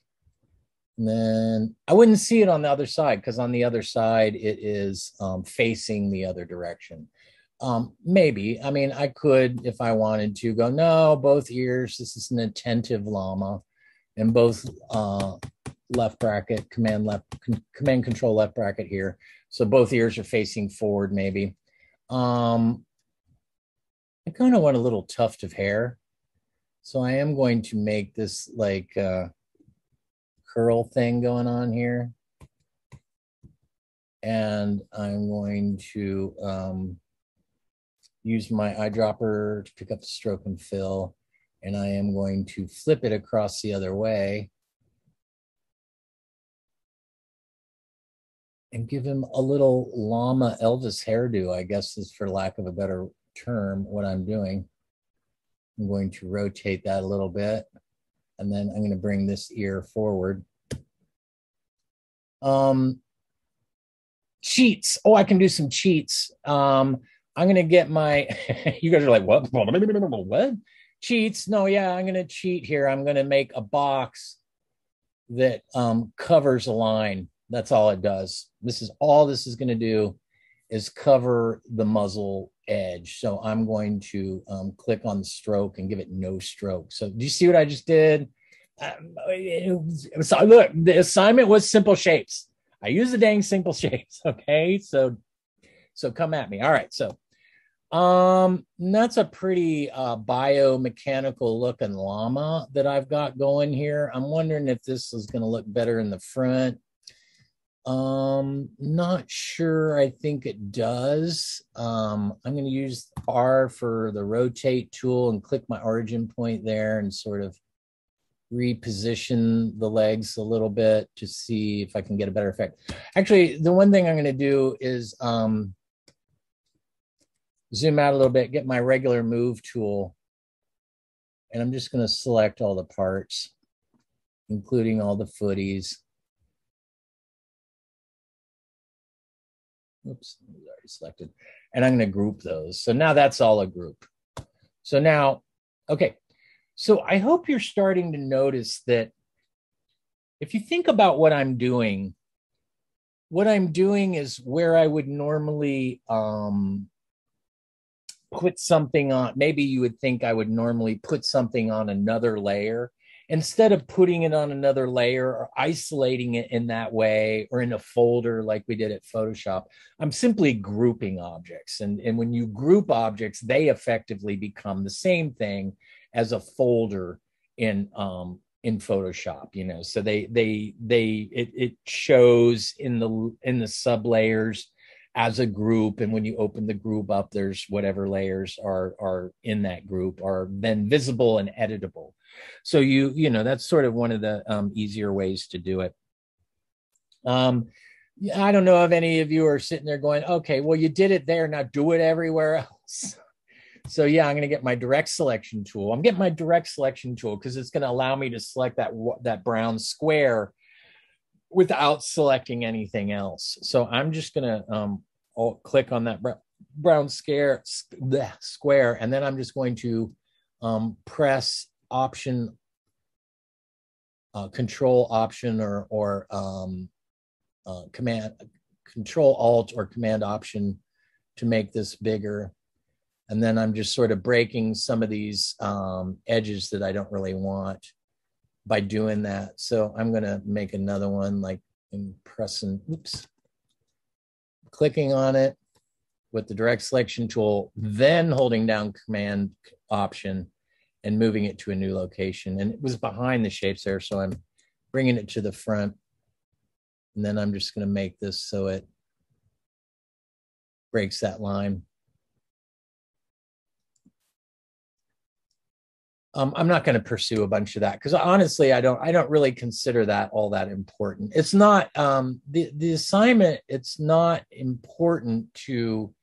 And then I wouldn't see it on the other side because on the other side it is um, facing the other direction. Um, maybe. I mean, I could, if I wanted to, go, no, both ears. This is an attentive llama and both uh, left bracket, command left, command control left bracket here. So both ears are facing forward, maybe. Um, I kind of want a little tuft of hair. So I am going to make this like uh, curl thing going on here. And I'm going to um, use my eyedropper to pick up the stroke and fill and I am going to flip it across the other way and give him a little llama Elvis hairdo, I guess is for lack of a better term, what I'm doing. I'm going to rotate that a little bit and then I'm going to bring this ear forward. Um, cheats. Oh, I can do some cheats. Um, I'm going to get my, you guys are like, what? What? Cheats. No, yeah, I'm going to cheat here. I'm going to make a box that um, covers a line. That's all it does. This is all this is going to do is cover the muzzle edge. So I'm going to um, click on the stroke and give it no stroke. So do you see what I just did? Um, so look, the assignment was simple shapes. I use the dang simple shapes. Okay, so so come at me. All right, so um, that's a pretty uh, biomechanical looking llama that I've got going here. I'm wondering if this is going to look better in the front. Um, not sure. I think it does. Um, I'm going to use R for the rotate tool and click my origin point there and sort of reposition the legs a little bit to see if I can get a better effect. Actually, the one thing I'm going to do is um, zoom out a little bit, get my regular move tool, and I'm just going to select all the parts, including all the footies. Oops, already selected. And I'm going to group those. So now that's all a group. So now, okay. So I hope you're starting to notice that if you think about what I'm doing, what I'm doing is where I would normally um, put something on, maybe you would think I would normally put something on another layer instead of putting it on another layer or isolating it in that way or in a folder like we did at Photoshop, I'm simply grouping objects. And, and when you group objects, they effectively become the same thing as a folder in um, in Photoshop, you know. So they they they it, it shows in the in the sub layers as a group and when you open the group up there's whatever layers are are in that group are then visible and editable. So you you know that's sort of one of the um, easier ways to do it. Um i don't know if any of you are sitting there going okay well you did it there now do it everywhere else. So yeah i'm going to get my direct selection tool. I'm getting my direct selection tool because it's going to allow me to select that that brown square without selecting anything else so i'm just going to um click on that brown scare square and then i'm just going to um, press option, uh, control option or, or um, uh, command, control alt or command option to make this bigger. And then I'm just sort of breaking some of these um, edges that I don't really want by doing that. So I'm going to make another one like pressing, oops, clicking on it with the direct selection tool, then holding down command option and moving it to a new location. And it was behind the shapes there, so I'm bringing it to the front. And then I'm just going to make this so it breaks that line. Um, I'm not going to pursue a bunch of that because honestly, I don't. I don't really consider that all that important. It's not um, the the assignment. It's not important to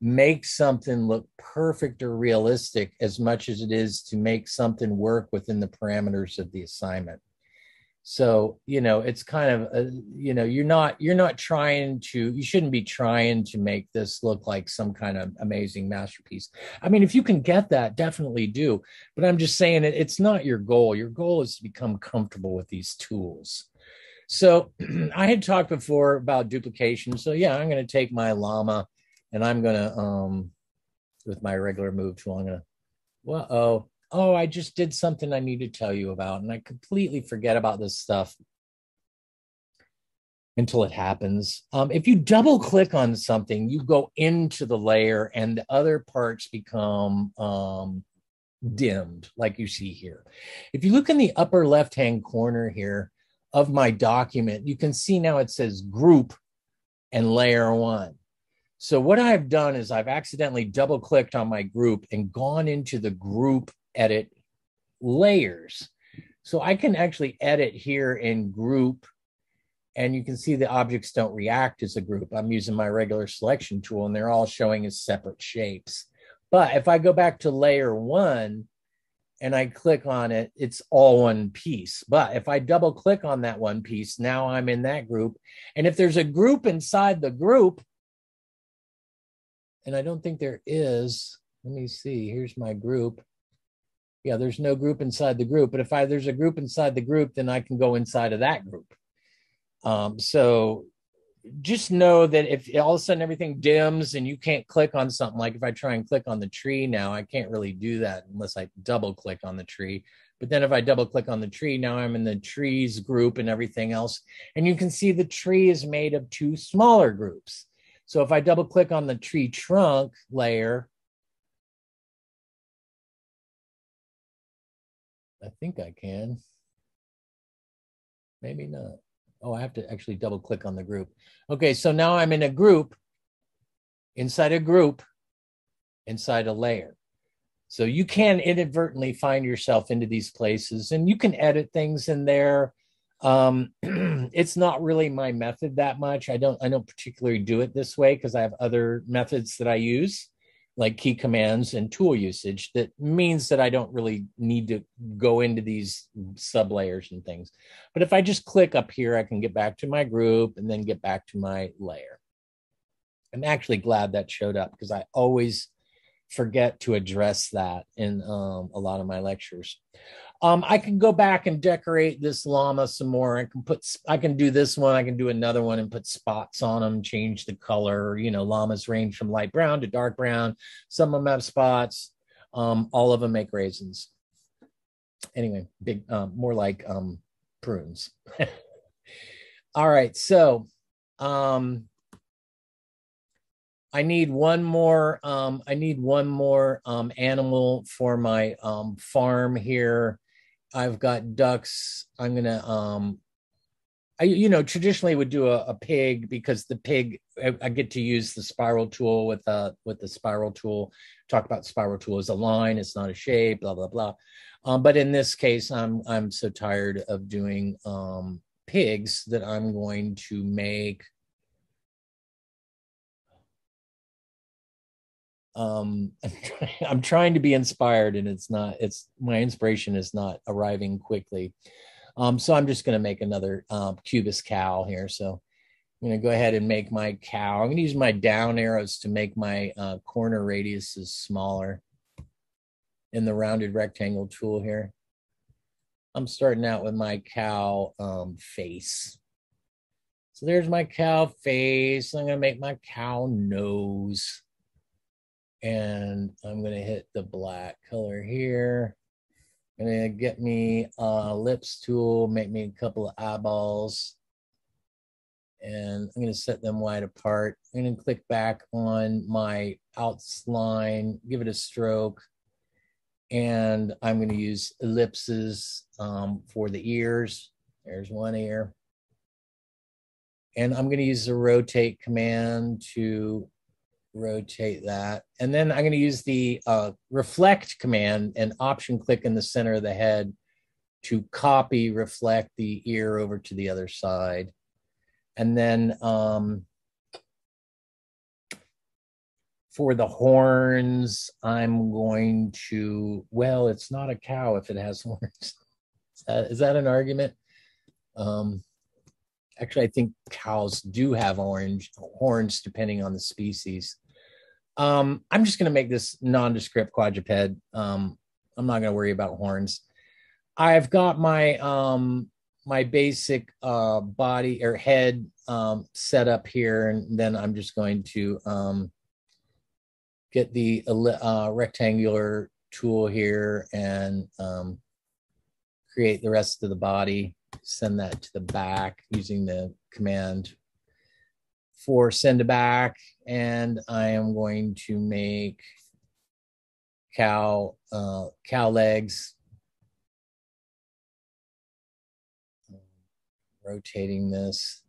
make something look perfect or realistic as much as it is to make something work within the parameters of the assignment so you know it's kind of a, you know you're not you're not trying to you shouldn't be trying to make this look like some kind of amazing masterpiece. I mean if you can get that definitely do. But i'm just saying it, it's not your goal. Your goal is to become comfortable with these tools. So i had talked before about duplication. So yeah i'm going to take my llama and I'm gonna um with my regular move tool, I'm gonna well oh oh I just did something I need to tell you about, and I completely forget about this stuff until it happens. Um, if you double click on something, you go into the layer and the other parts become um, dimmed, like you see here. If you look in the upper left hand corner here of my document, you can see now it says group and layer one. So what I've done is I've accidentally double clicked on my group and gone into the group edit layers. So I can actually edit here in group and you can see the objects don't react as a group. I'm using my regular selection tool and they're all showing as separate shapes. But if I go back to layer one and I click on it, it's all one piece. But if I double click on that one piece, now I'm in that group. And if there's a group inside the group, and I don't think there is. Let me see. Here's my group. Yeah, there's no group inside the group. But if I there's a group inside the group, then I can go inside of that group. Um, so just know that if all of a sudden everything dims and you can't click on something, like if I try and click on the tree now, I can't really do that unless I double click on the tree. But then if I double click on the tree, now I'm in the trees group and everything else. And you can see the tree is made of two smaller groups. So if I double click on the tree trunk layer, I think I can. Maybe not. Oh, I have to actually double click on the group. Okay, so now I'm in a group, inside a group, inside a layer. So you can inadvertently find yourself into these places and you can edit things in there. Um, it's not really my method that much. I don't I don't particularly do it this way because I have other methods that I use like key commands and tool usage that means that I don't really need to go into these sub layers and things. But if I just click up here, I can get back to my group and then get back to my layer. I'm actually glad that showed up because I always forget to address that in um, a lot of my lectures. Um, I can go back and decorate this llama some more. I can put, I can do this one. I can do another one and put spots on them, change the color. You know, llamas range from light brown to dark brown. Some of them have spots. Um, all of them make raisins. Anyway, big, um, more like um, prunes. all right, so um, I need one more. Um, I need one more um, animal for my um, farm here. I've got ducks. I'm gonna. Um, I you know traditionally would do a, a pig because the pig I, I, get to use the spiral tool with uh with the spiral tool. Talk about spiral tool as a line. It's not a shape. Blah blah blah. Um, but in this case, I'm I'm so tired of doing um, pigs that I'm going to make um i'm trying to be inspired and it's not it's my inspiration is not arriving quickly. Um so i'm just going to make another um cubist cow here. So i'm going to go ahead and make my cow. I'm going to use my down arrows to make my uh, corner radiuses smaller in the rounded rectangle tool here. I'm starting out with my cow um face. So there's my cow face. I'm going to make my cow nose and I'm going to hit the black color here. I'm going to get me ellipse tool, make me a couple of eyeballs, and I'm going to set them wide apart. I'm going to click back on my outline, give it a stroke, and I'm going to use ellipses um, for the ears. There's one ear. And I'm going to use the rotate command to rotate that. And then I'm going to use the uh, reflect command and option click in the center of the head to copy, reflect the ear over to the other side. And then um, for the horns, I'm going to, well, it's not a cow if it has horns. is, that, is that an argument? Um, actually, I think cows do have orange horns depending on the species. Um, I'm just going to make this nondescript quadruped. Um, I'm not going to worry about horns. I've got my um, my basic uh, body or head um, set up here, and then I'm just going to um, get the uh, rectangular tool here and um, create the rest of the body. Send that to the back using the command for send back and I am going to make cow uh, cow legs. Rotating this.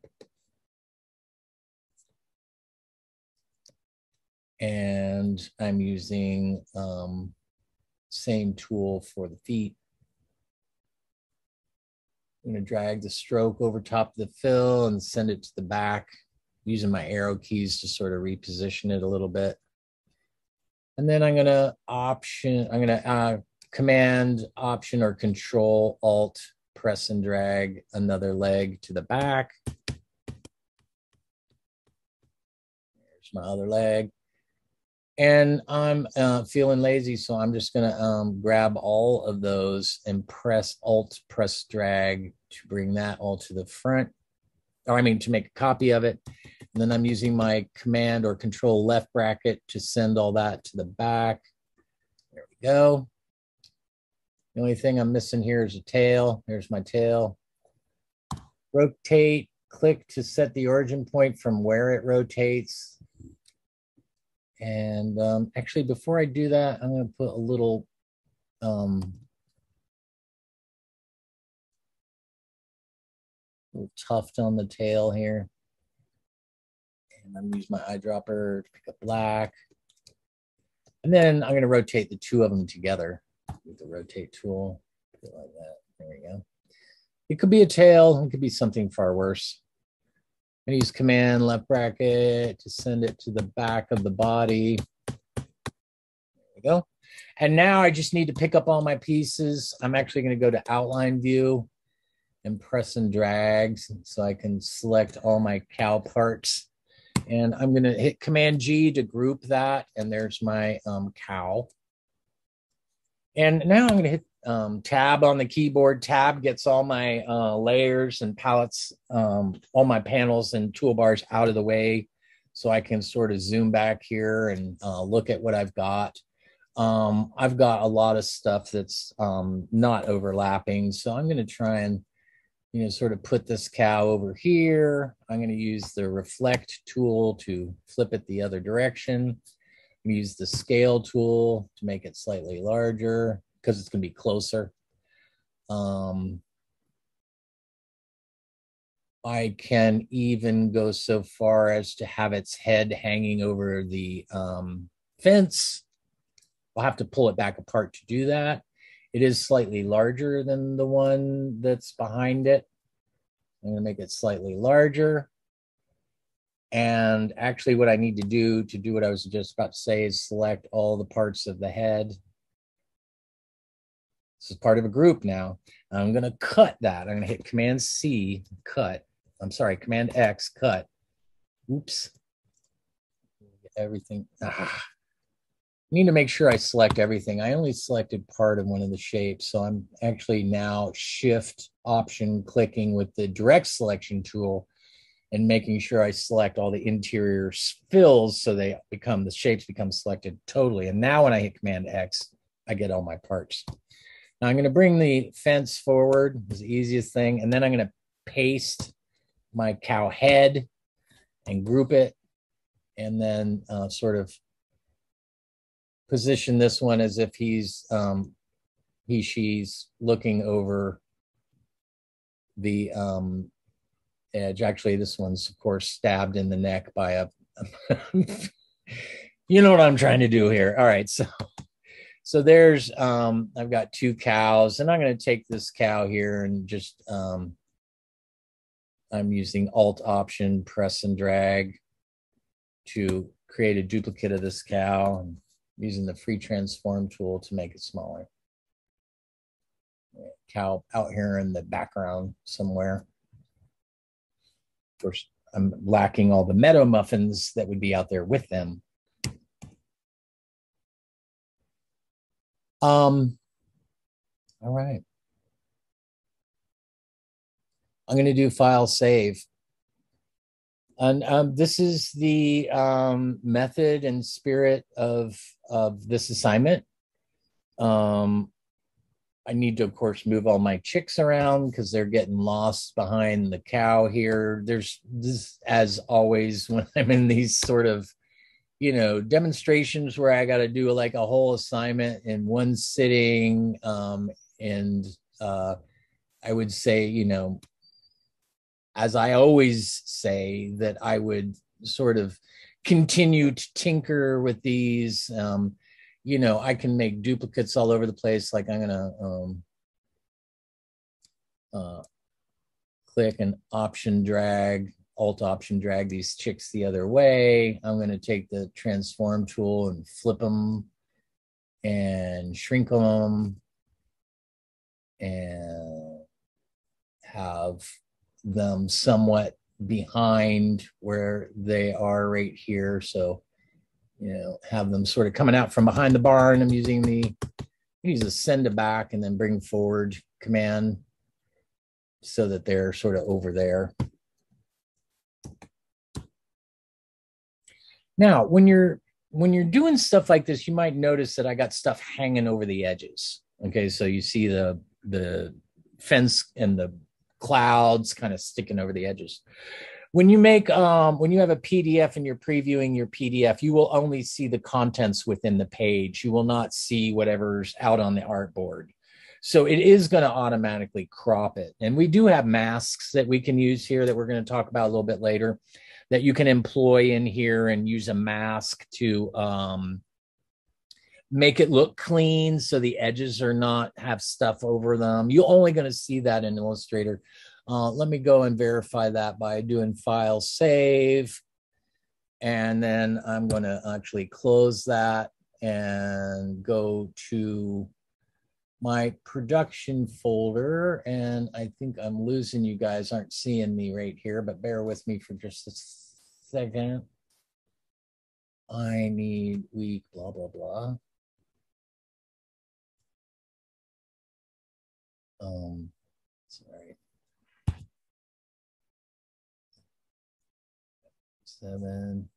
And I'm using um, same tool for the feet. I'm going to drag the stroke over top of the fill and send it to the back using my arrow keys to sort of reposition it a little bit. And then I'm going to option, I'm going to uh, command option or control alt press and drag another leg to the back. There's my other leg. And I'm uh, feeling lazy, so I'm just going to um, grab all of those and press alt press drag to bring that all to the front or I mean to make a copy of it. And then I'm using my command or control left bracket to send all that to the back. There we go. The only thing I'm missing here is a tail. There's my tail. Rotate, click to set the origin point from where it rotates. And um, actually, before I do that, I'm going to put a little um, little tuft on the tail here. And I'm gonna use my eyedropper to pick up black. And then I'm going to rotate the two of them together with the rotate tool. Like that. There we go. It could be a tail. It could be something far worse. I'm gonna use command left bracket to send it to the back of the body. There we go. And now I just need to pick up all my pieces. I'm actually going to go to outline view and press and drags so I can select all my cow parts. And I'm going to hit command G to group that. And there's my um, cow. And now I'm going to hit um, tab on the keyboard. Tab gets all my uh, layers and palettes, um, all my panels and toolbars out of the way so I can sort of zoom back here and uh, look at what I've got. Um, I've got a lot of stuff that's um, not overlapping. So I'm going to try and, you know, sort of put this cow over here. I'm going to use the reflect tool to flip it the other direction. Use the scale tool to make it slightly larger because it's going to be closer. Um, I can even go so far as to have its head hanging over the um, fence. I'll have to pull it back apart to do that. It is slightly larger than the one that's behind it. I'm going to make it slightly larger. And actually, what I need to do to do what I was just about to say is select all the parts of the head this is part of a group now. I'm going to cut that. I'm going to hit Command C, cut. I'm sorry, Command X, cut. Oops. Everything. Ah. Need to make sure I select everything. I only selected part of one of the shapes, so I'm actually now Shift Option clicking with the direct selection tool and making sure I select all the interior fills so they become the shapes become selected totally. And now when I hit Command X, I get all my parts. Now I'm going to bring the fence forward, is the easiest thing, and then I'm going to paste my cow head and group it, and then uh, sort of position this one as if he's um, he she's looking over the um, edge. Actually, this one's of course stabbed in the neck by a. you know what I'm trying to do here. All right, so so there's, um, I've got two cows and I'm going to take this cow here and just, um, I'm using alt option, press and drag to create a duplicate of this cow and using the free transform tool to make it smaller. Cow out here in the background somewhere. First, I'm lacking all the meadow muffins that would be out there with them. Um, all right. I'm going to do file save. And um, this is the um, method and spirit of, of this assignment. Um, I need to, of course, move all my chicks around because they're getting lost behind the cow here. There's this, as always, when I'm in these sort of you know demonstrations where i got to do like a whole assignment in one sitting um and uh i would say you know as i always say that i would sort of continue to tinker with these um you know i can make duplicates all over the place like i'm gonna um uh click an option drag alt option drag these chicks the other way. I'm going to take the transform tool and flip them and shrink them and have them somewhat behind where they are right here. So, you know, have them sort of coming out from behind the barn. I'm using the use the send to back and then bring forward command so that they're sort of over there. Now, when you're when you're doing stuff like this, you might notice that I got stuff hanging over the edges. Okay, so you see the the fence and the clouds kind of sticking over the edges. When you make um, when you have a PDF and you're previewing your PDF, you will only see the contents within the page. You will not see whatever's out on the artboard. So it is going to automatically crop it. And we do have masks that we can use here that we're going to talk about a little bit later that you can employ in here and use a mask to um, make it look clean so the edges are not have stuff over them. You're only going to see that in Illustrator. Uh, let me go and verify that by doing file save. And then I'm going to actually close that and go to my production folder. And I think I'm losing you guys aren't seeing me right here, but bear with me for just a second. I need week, blah, blah, blah. Um, sorry. Seven.